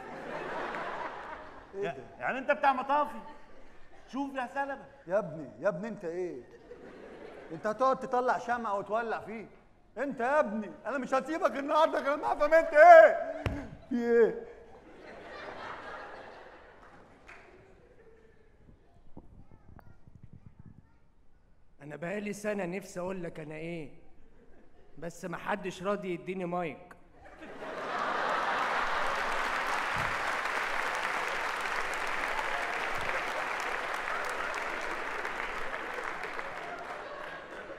يا- يعني أنت بتاع مطافي. شوف يا سلمى يا ابني يا ابني أنت إيه؟ أنت هتقعد تطلع شمعة وتولع فيه. أنت يا ابني أنا مش هسيبك النهارده غير ما افهم انت إيه؟ في إيه؟ أنا بقالي سنة نفسي أقول لك أنا إيه بس محدش راضي يديني مايك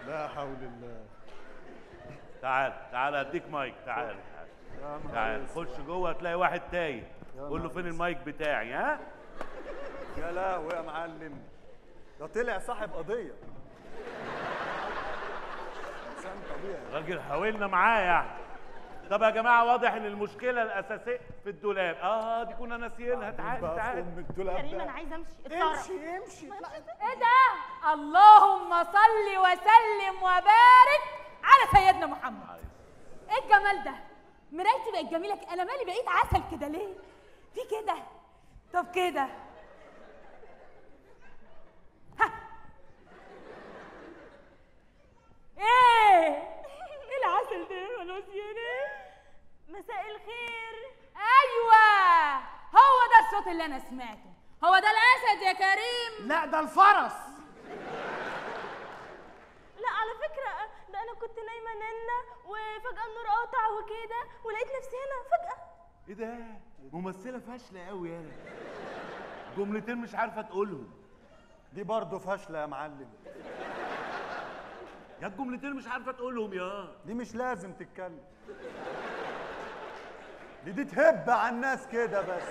لا حول الله تعال اديك مايك. تعال. تعال. خش جوه هتلاقي واحد تايه. قول له فين المايك بتاعي ها؟ يا لهوي يا معلم. ده طلع صاحب قضية. إنسان طبيعي. راجل حاولنا معاه يعني. طب يا جماعة واضح إن المشكلة الأساسية في الدولاب. آه دي كنا ناسيينها. تعال تعال. أم الدولاب كريم. أنا عايزه أمشي. امشي امشي. إيه ده؟ اللهم صل وسلم وبارك على سيدنا محمد. إيه الجمال ده؟ مرايتي بقت جميلة أنا مالي بقيت عسل كده ليه؟ في كده. طب كده. ها. إيه؟ إيه العسل ده خلاص يا مساء الخير. أيوه. هو ده الصوت اللي أنا سمعته. هو ده الأسد يا كريم. لا ده الفرس لا على فكره ده أنا كنت نايمة ننة وفجأة النور قطع وكده ولقيت نفسي هنا فجأة. إيه ده؟ ممثلة فاشلة قوي يعني جملتين مش عارفة تقولهم. دي برضه فاشلة يا معلم. يا الجملتين مش عارفة تقولهم يا. دي مش لازم تتكلم. دي دي تهب على الناس كده بس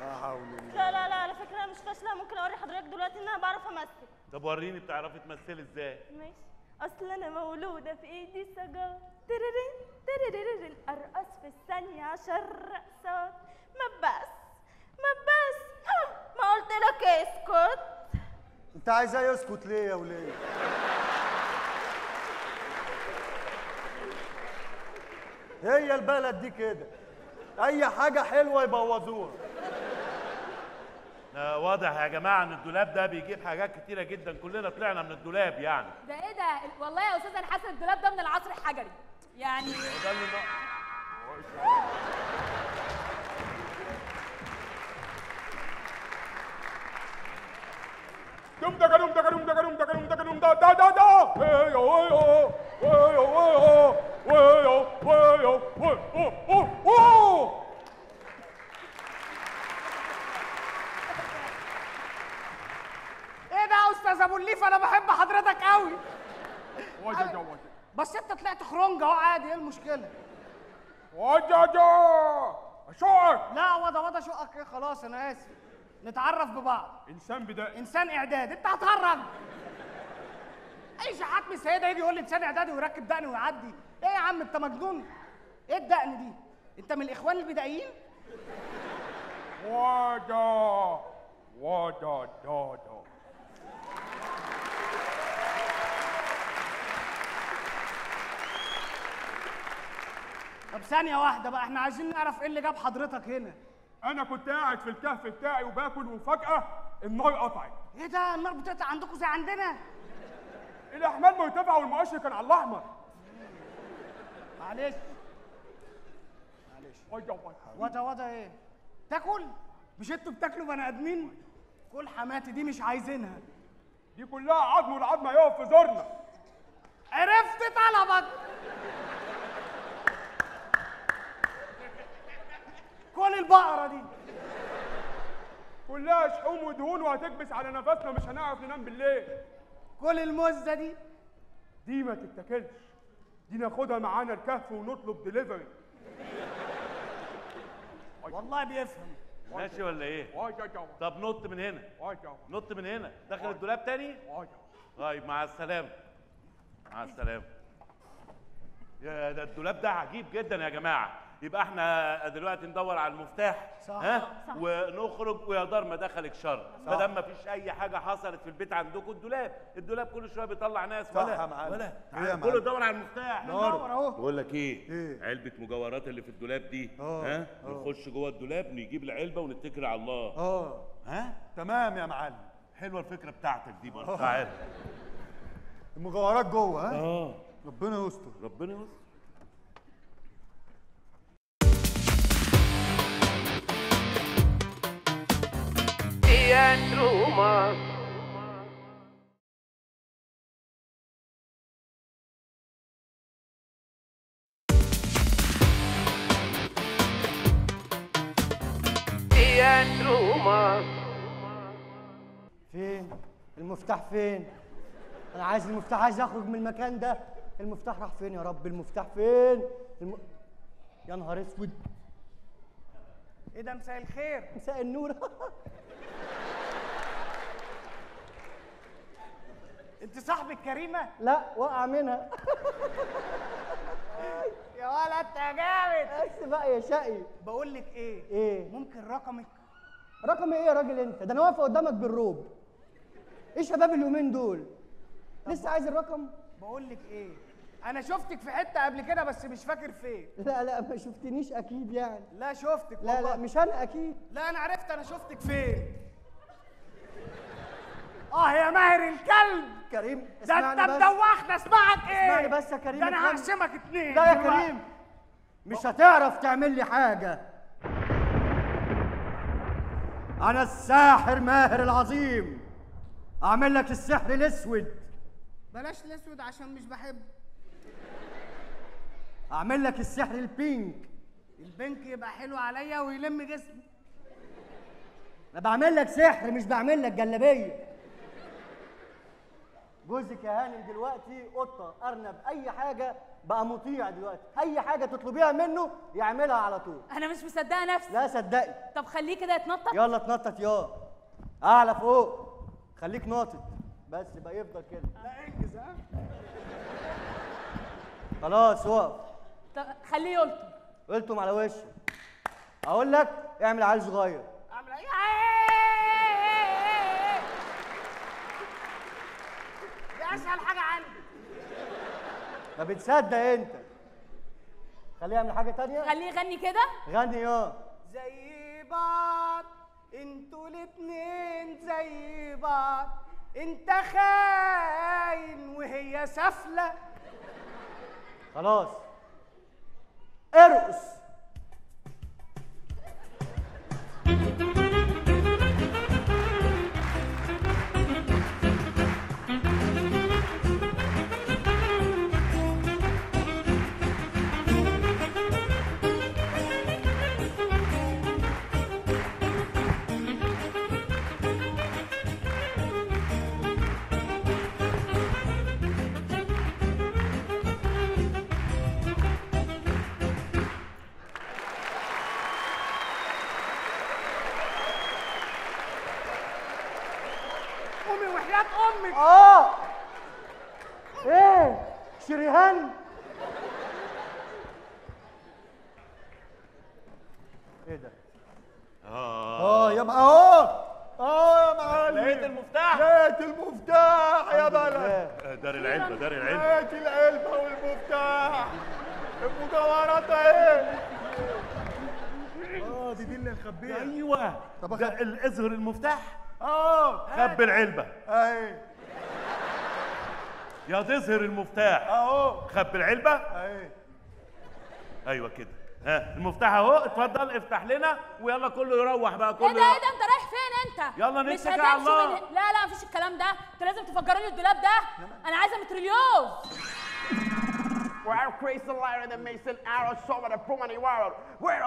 لا حول الله لا لا لا على فكره أنا مش فاشله ممكن اوري حضرتك دلوقتي ان أنا بعرف امثل طب وريني بتعرفي تمثلي إزاي؟ ماشي. أصل أنا مولودة في إيدي سجار تررين تررين أرقص في الثانية عشر رقصات. ما بس ما بس. ما قلت لك اسكت. أنت عايزاه يسكت ليه يا وليه هي البلد دي كده. أي حاجة حلوة يبوظوها. واضح يا جماعة إن الدولاب ده بيجيب حاجات كتيرة جدا. كلنا طلعنا من الدولاب يعني. ده إيه ده؟ والله يا أستاذ أنا حاسة الدولاب ده من العصر الحجري. يعني ده اللي. Dum da dum da dum da dum da dum da dum da da da da. Hey yo hey yo. Hey yo hey yo. Hey yo hey yo. Hey oh oh oh. إيه ده يا أستاذ ابو الليف أنا بحب حضرتك قوي Wajja ja wajja. بس خرنجه اهو عادي إيه المشكلة؟ Wajja ja. شوقك! لا وضع وضع شقك إيه خلاص أنا آسف. نتعرف ببعض. إنسان بدائي إنسان اعداد أنت هتهرج أي شحات من السيدة يجي يقول لي إنسان إعدادي ويركب دقني ويعدي. إيه يا عم أنت مجنون؟ إيه الدقن دي؟ أنت من الإخوان البدائيين؟ وجا وجا دا دا طب ثانية واحدة بقى إحنا عايزين نعرف إيه اللي جاب حضرتك هنا؟ أنا كنت قاعد في الكهف بتاعي وباكل وفجأة النار قطعت. إيه ده؟ النار بتقطع عندكم زي عندنا؟ الأحمال مرتفعة والمؤشر كان على الأحمر. معلش. وجا وضع وضع إيه؟ تاكل؟ مش أنتوا بتاكلوا بني ادمين؟ كل حماتي دي مش عايزينها. دي كلها عظم والعظم هيقف في زورنا. عرفت طلبك. كل البقرة دي. كلها شحوم ودهون وهتكبس على نفسنا مش هنعرف ننام بالليل. كل المزة دي. دي ما تتاكلش. دي ناخدها معانا الكهف ونطلب دليفري والله بيفهم. ماشي ولا إيه؟ جا طب نط من هنا. وجا نط من هنا. داخل الدولاب تاني؟ وجا طيب مع السلامة. مع السلامة. يا ده الدولاب ده عجيب جدا يا جماعة. يبقى إحنا دلوقتي ندور على المفتاح صح. ها؟ صح. ونخرج ويا دار ما دخلك شر ما دام ما فيش أي حاجة حصلت في البيت عندكم الدولاب. الدولاب كل شوية بيطلع ناس. صح ولا. يا معلم. ولا. يا تعالوا معلم؟ كله دور على المفتاح. ندور اهو. بقول لك إيه؟ إيه؟ علبة مجوهرات اللي في الدولاب دي آه، ها؟ آه. نخش جوه الدولاب نجيب العلبة ونتكل على الله. آه. ها؟ تمام يا معلم. حلوة الفكرة بتاعتك دي برضه. تعال. المجوهرات جوه ها؟ آه. ربنا يستر. ربنا يستر. فين؟ المفتاح فين؟ أنا عايز المفتاح عايز أخرج من المكان ده. المفتاح راح فين يا رب؟ المفتاح فين؟ الم... يا نهار أسود. إيه ده مساء الخير. مساء النور. انت صاحب الكريمه لا وقع منها. يا ولد انت جامد. بس بقى يا شقي. بقول لك إيه؟ إيه؟ ممكن رقمك؟ رقم إيه يا راجل انت؟ ده أنا واقفة قدامك بالروب. إيه شباب اليومين دول؟ لسه عايز الرقم؟ بقول لك إيه؟ أنا شفتك في حتة قبل كده بس مش فاكر فين. لا لا ما شفتنيش أكيد يعني. لا شفتك لا والله. لا مش أنا أكيد. لا أنا عرفت أنا شفتك فين. آه يا ماهر الكلب. كريم ده أنت مدوخنا اسمعك إيه؟ اسمعني بس يا كريم ده أنا. هقسمك اتنين. لا يا. كريم مش هتعرف تعمل لي حاجة. أنا الساحر ماهر العظيم. أعمل لك السحر الأسود. بلاش الأسود عشان مش بحبه أعمل لك السحر البينك. البنك يبقى حلو عليا ويلم جسمي. أنا بعمل لك سحر مش بعمل لك جلابية. جوزك يا هانم دلوقتي قطة أرنب أي حاجة بقى مطيع دلوقتي. أي حاجة تطلبيها منه يعملها على طول. أنا مش مصدقة نفسي. لا صدقي طب خليه كده يتنطط. يلا اتنطط يا. أعلى فوق. خليك ناطط. بس يبقى يفضل كده. لا انجز ها؟ خلاص اقف طب خليه يلطم. قلتم على وشه. أقول لك اعمل عيل صغير. اعمل إيه دي أسهل حاجة عندي. ما بتصدق أنت. خليه يعمل حاجة تانية. خليه يغني كده. غني يا زي بعض أنتوا الاتنين زي بعض. انت خاين وهي سفلة خلاص. ارقص. خبي العلبه اهي يا تظهر المفتاح. أهو. خبي العلبة. اهي أيوه كده. ها المفتاح أهو. اتفضل افتح لنا ويلا كله يروح بقى إيه كله ده إيه ده؟ أنت رايح فين أنت؟ يلا نتكل على الله. من... لا لا مفيش الكلام ده. أنتوا لازم تفجروا لي الدولاب ده. أنا عايزة متريليوز where I create a light that makes an arrow so that I prove any world. Where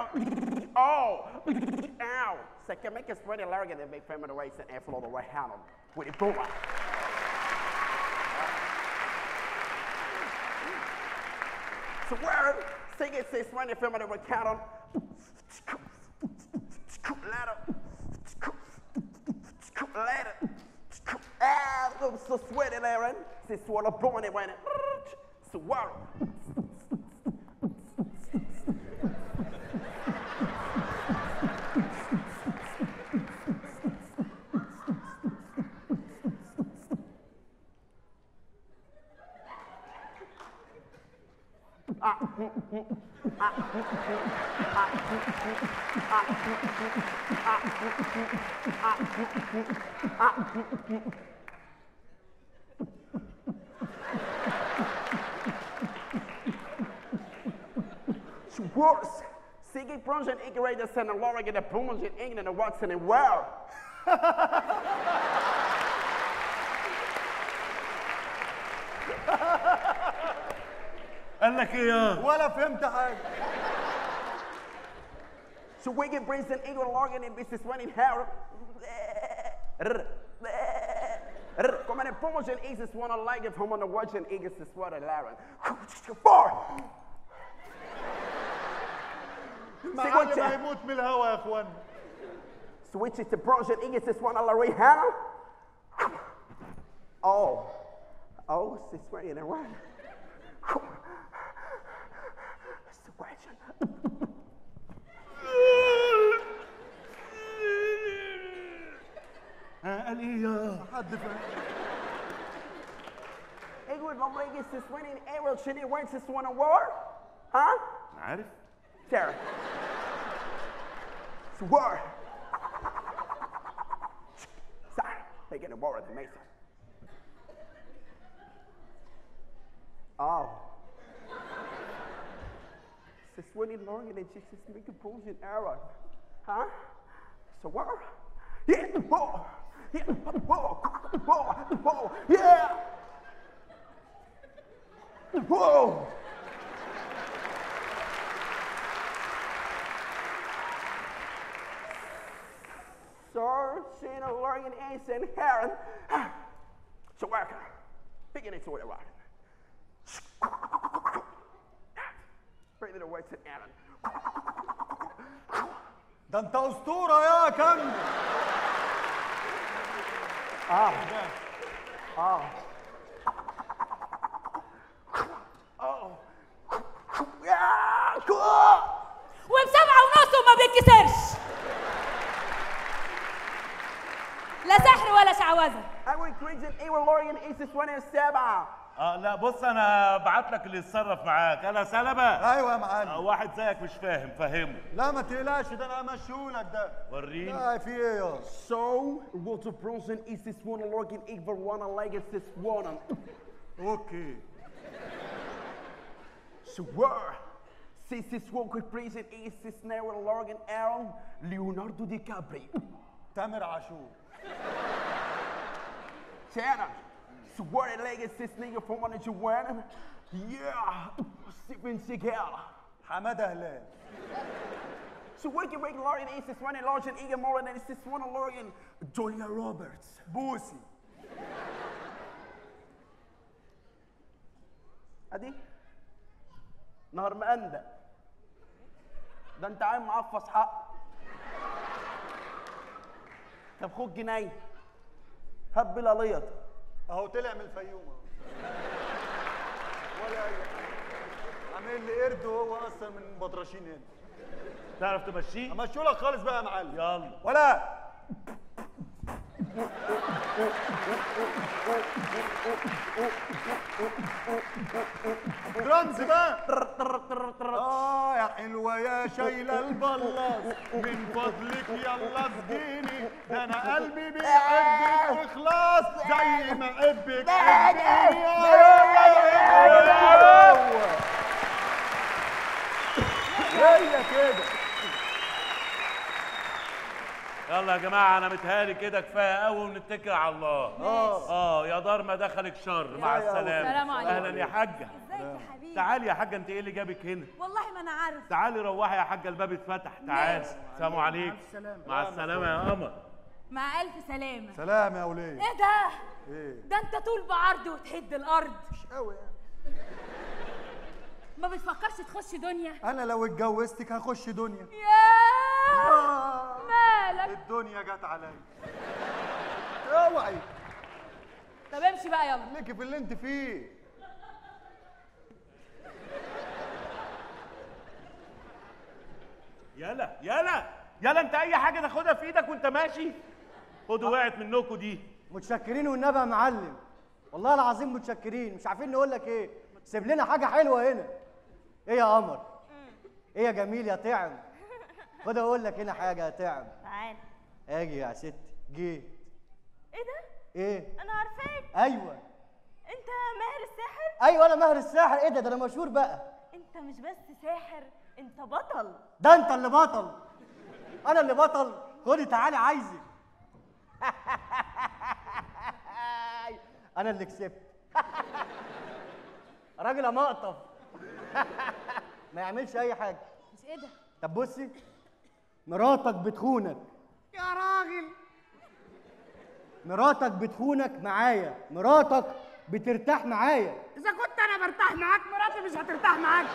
oh ow. Se que make que spread a larga de make family race and airflow the right hand on with it prove. So where sing it says when the family will count on ladder ladder. Ah, I'm so sweaty, Aaron. Since swallow blowing it when it swirl. Schwartz. Sigue Bronson Igre de Santa Laura get a promotion in England and Watson and well. قال لك ايه يا ولا فهمت حاجه So we can bring some England Logan and business running Harold. Come on, promotion is this one I like if I'm on the watch and Eagles is what I learn. Four. المعلم هيموت من الهوا يا اخوان Switch it to promotion Eagles is one like Harold. Oh. Oh, six running and. Situation. ها قال إيه يا حد فاهم England Rodriguez is winning Ariel Chinny wins this one award? Derek. It's a war. Sorry, they get a war with the Mason. Oh. It's just running long and it just this make a bullshit error, Huh? So what? Yeah, the ball. Yeah, the ball. The ball. The ball. Yeah. The ball. Shana, Lorian, Ace, and Heron. So worker. Picking it to it right. Bring it away to Aaron. ده انت اسطوره يا كم Ah. Ah. شعوذة I will increase it. Ewer Lorian, Ace, 27. آه لا بص أنا بعت لك اللي يتصرف معاك أنا سلبه أيوه يا معلم آه، واحد زيك مش فاهم فهمه لا ما تقلقش ده أنا همشيهولك ده وريني لا في إيه يا So, Walter Bronson is this one, Lorgan, Ever one, like it's this one. أوكي Swear. This one could praise is this now Lorgan Aaron, Leonardo DiCaprio. تامر عاشور It like it's this nigga from wearing. Yeah. Steven Seagal. حماده هلال So can make Lorian Ace this one and Lorian Egan more than it's this one Lorian Julia Roberts. بوسي ادي نهر مقندق ده انت عايم معفص حق طب خد جنيه هب لليط أهو طلع من الفيوم ولا أي عامل لي قرد وهو أصلا من بطرشين هنا. تعرف تمشيه؟ أمشيهولك خالص بقى يا معلم. يلا. ولا. درامز بقى. آه يا حلوة يا شايلة البلاص. من فضلك يلا اسجيني ده أنا قلبي بيحبك اخلاص زي ما حبك حبيني هي كده. يلا يا جماعة أنا متهيألي كده كفاية قوي ونتكل على الله. آه آه يا دار ما دخلك شر. مع السلامة. سلام عليكم. أهلا يا حاجة. ازيك يا حبيبي؟ تعالي يا حاجة أنت إيه اللي جابك هنا؟ والله ما أنا عارف. تعالي روحي يا حاجة الباب اتفتح. تعالي السلام عليكم. مع السلامة يا قمر. مع ألف سلامة. سلام يا وليه إيه ده؟ إيه؟ ده أنت طول بعرض وتحد الأرض. مش قوي يعني. ما بتفكرش تخش دنيا؟ أنا لو اتجوزتك هخش دنيا. ياه! مالك الدنيا جت عليا أوعي. طب امشي بقى يلا. ليكي في اللي انت فيه. يلا يلا. يلا انت أي حاجة تاخدها في إيدك وأنت ماشي؟ خدوا وقعت منكم دي. متشكرين والنبي يا معلم. والله العظيم متشكرين. مش عارفين نقول لك إيه. سيب لنا حاجة حلوة هنا. إيه يا قمر؟ إيه يا جميل يا طعم؟ خد أقول لك هنا حاجة يا طعم. تعال آجي يا ست جيت. إيه ده؟ إيه؟ أنا عارفاك. أيوه. أنت ماهر الساحر؟ أيوه أنا ماهر الساحر. إيه ده؟ ده أنا مشهور بقى. أنت مش بس ساحر أنت بطل. ده أنت اللي بطل. أنا اللي بطل. خدي تعالي عايزك. أنا اللي كسبت. راجل أمقطف. ما يعملش أي حاجة. مش إيه ده؟ طب بصي. مراتك بتخونك. يا راجل. مراتك بتخونك معايا. مراتك بترتاح معايا. إذا كنت أنا برتاح معاك مراتي مش هترتاح معاك.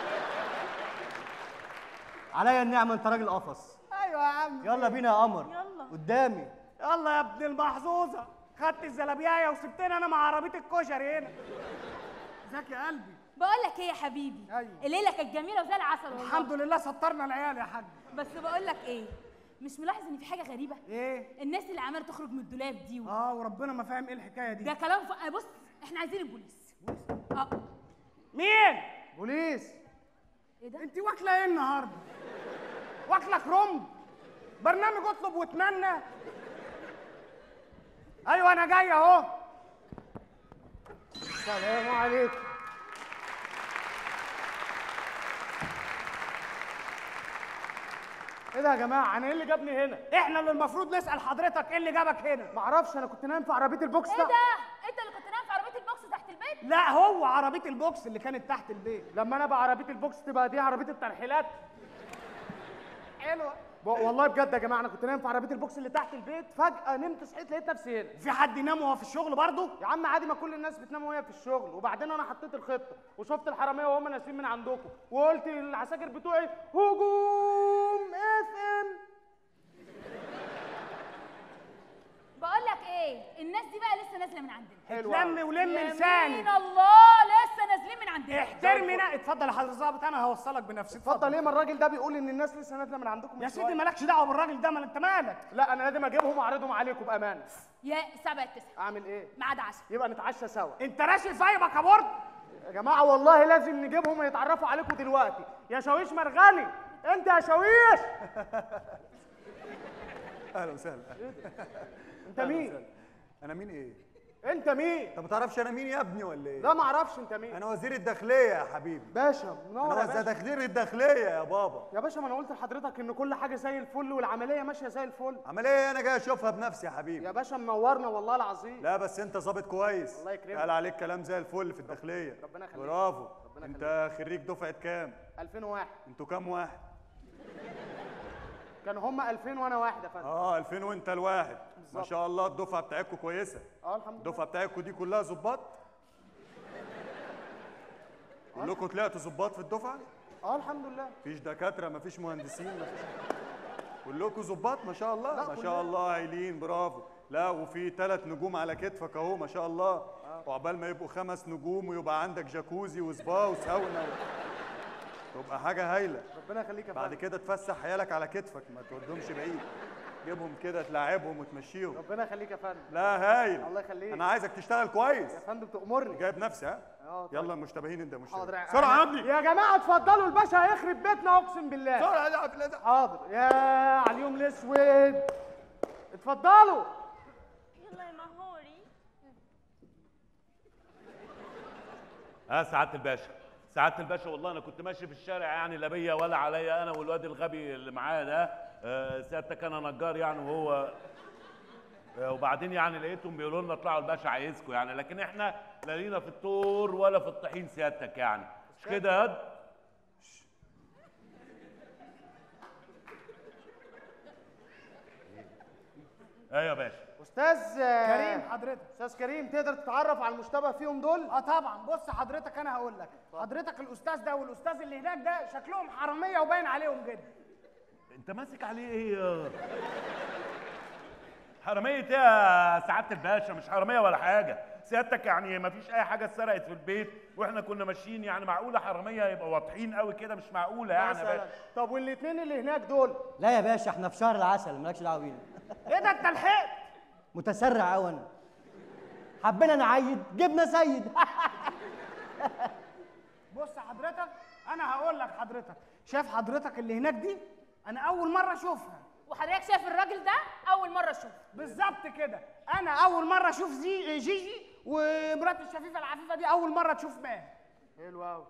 عليا النعمة أنت راجل قفص. أيوه يا عم. يلا بينا يا قمر. يلا. قدامي. يلا يا ابن المحظوظة. خدت الزلابياية وسبتني أنا مع عربية الكشري هنا. إزيك يا قلبي؟ بقول لك إيه يا حبيبي؟ أيوة. الليلة كانت جميلة وزي العسل والله. الحمد لله سطرنا العيال يا حاج. بس بقول لك إيه؟ مش ملاحظ ان في حاجة غريبة؟ إيه؟ الناس اللي عمالة تخرج من الدولاب دي و... آه وربنا ما فاهم إيه الحكاية دي. ده كلام ف... بص إحنا عايزين البوليس. آه. مين؟ بوليس. إيه ده؟ انت واكلة إيه النهارده؟ واكلة كرنب برنامج اطلب واتمنى. أيوه أنا جاي اهو. السلام عليكم. إيه ده يا جماعة؟ أنا إيه اللي جابني هنا؟ إحنا اللي المفروض نسأل حضرتك إيه اللي جابك هنا؟ معرفش أنا كنت نايم في عربية البوكس إيه ده. انت اللي كنت نايم في عربية البوكس تحت البيت؟ لا هو عربية البوكس اللي كانت تحت البيت. لما أنا بقى عربية البوكس تبقى دي عربية الترحيلات. حلوة والله بجد يا جماعة أنا كنت نايم في عربية البوكس اللي تحت البيت فجأة نمت صحيت لقيت نفسي هنا. في حد ينام وهو في الشغل برضه؟ يا عم عادي ما كل الناس بتنام وهي في الشغل. وبعدين أنا حطيت الخطة وشفت الحرامية وهم نازلين من عندكم. وقلت للعساكر بتوعي هجوم FM بقول لك إيه؟ الناس دي بقى لسه نازلة من عندنا. حلو اتلم ولم يمين لساني. الله لسه نازلين من عندنا. احترمنا اتفضل يا حضرتك الظابط أنا هوصلك بنفسي. اتفضل. ليه؟ ما الراجل ده بيقول إن الناس لسه نازلة من عندكم يا سيدي مالكش دعوة بالراجل ده ما أنت مالك. لا أنا لازم أجيبهم وأعرضهم عليكم بأمانة. يا سبعة تسعة. أعمل إيه؟ ميعاد عشاء يبقى نتعشى سوا. أنت راشي صايبك يا برد. يا جماعة والله لازم نجيبهم ويتعرفوا عليكم دلوقتي. يا شاويش مرغني أنت يا شاويش. أهلا وسهلا. انت مين؟ أنا مين إيه؟ انت مين؟ انت ما تعرفش أنا مين يا ابني ولا إيه؟ لا ما أعرفش انت مين. أنا وزير الداخلية يا حبيبي. باشا منور يا باشا. وزير الداخلية يا بابا. يا باشا ما أنا قلت لحضرتك ان كل حاجة زي الفل والعملية ماشية زي الفل. عملية أنا جاي اشوفها بنفسي يا حبيبي. يا باشا منورنا والله العظيم. لا بس انت ظابط كويس. الله يكرمك. قال عليك كلام زي الفل في الداخلية. ربنا يخليك. برافو. ربنا انت خريج دفعة كام؟ 2001 أنتوا كام واحد؟ كانوا هم 2000 وأنا واحد يا فندم. آه 2000 وأنت الواحد. ما شاء الله الدفعة بتاعتكم كويسة. آه الحمد لله. الدفعة بتاعتكم دي كلها ظباط؟ كلكم طلعتوا ظباط في الدفعة؟ آه الحمد لله. مفيش دكاترة مفيش مهندسين مفيش. كلكم ظباط؟ ما شاء الله. ما. شاء الله عايلين برافو. لا وفي ثلاث نجوم على كتفك اهو ما شاء الله. وعقبال ما يبقوا خمس نجوم ويبقى عندك جاكوزي وسبا وساونا. تبقى حاجة هايلة. ربنا يخليك يا بعد كده تفسح عيالك على كتفك ما تودهمش بعيد. جيبهم كده تلاعبهم وتمشيهم. ربنا يخليك يا فندم. لا هايل. الله يخليك. أنا عايزك تشتغل كويس. يا فندم تأمرني. جايب نفسي ها؟ آه طيب. يلا مشتبهين انت مش حاضر. بسرعة يا ابني يا جماعة اتفضلوا الباشا هيخرب بيتنا أقسم بالله. بسرعة حاضر. يا على اليوم الأسود. اتفضلوا. يلا يا مهوري. ها سعادة الباشا. سعادة الباشا والله أنا كنت ماشي في الشارع يعني لا بيا ولا عليا أنا والواد الغبي اللي معايا ده آه، سيادتك أنا نجار يعني وهو آه، وبعدين يعني لقيتهم بيقولوا لنا اطلعوا الباشا عايزكم يعني لكن إحنا لا لينا في الطور ولا في الطحين سيادتك يعني. مش كده يا؟ أيوه يا باشا؟ أستاذ كريم حضرتك. أستاذ كريم تقدر تتعرف على المشتبه فيهم دول؟ آه طبعا. بص حضرتك أنا هقول لك. حضرتك الأستاذ ده والأستاذ اللي هناك ده شكلهم حرامية وباين عليهم جدا. أنت ماسك عليه إيه يا؟ حرامية إيه يا سعادة الباشا؟ مش حرامية ولا حاجة. سيادتك يعني ما فيش أي حاجة اتسرقت في البيت وإحنا كنا ماشيين. يعني معقولة حرامية يبقى واضحين قوي كده؟ مش معقولة يعني يا باشا. طب والاثنين اللي هناك دول؟ لا يا باشا إحنا في شهر العسل مالكش دعوة بينا. إيه ده؟ أنت لحقت؟ متسرع قوي انا حبينا نعيد. جبنا سيد. بص حضرتك أنا هقول لك حضرتك. شايف حضرتك اللي هناك دي؟ أنا أول مرة أشوفها. وحضرتك شايف الراجل ده؟ أول مرة أشوفه. بالظبط كده. أنا أول مرة أشوف زي جيجي ومرات الشفيفة العفيفة دي أول مرة تشوف ماهر. حلو قوي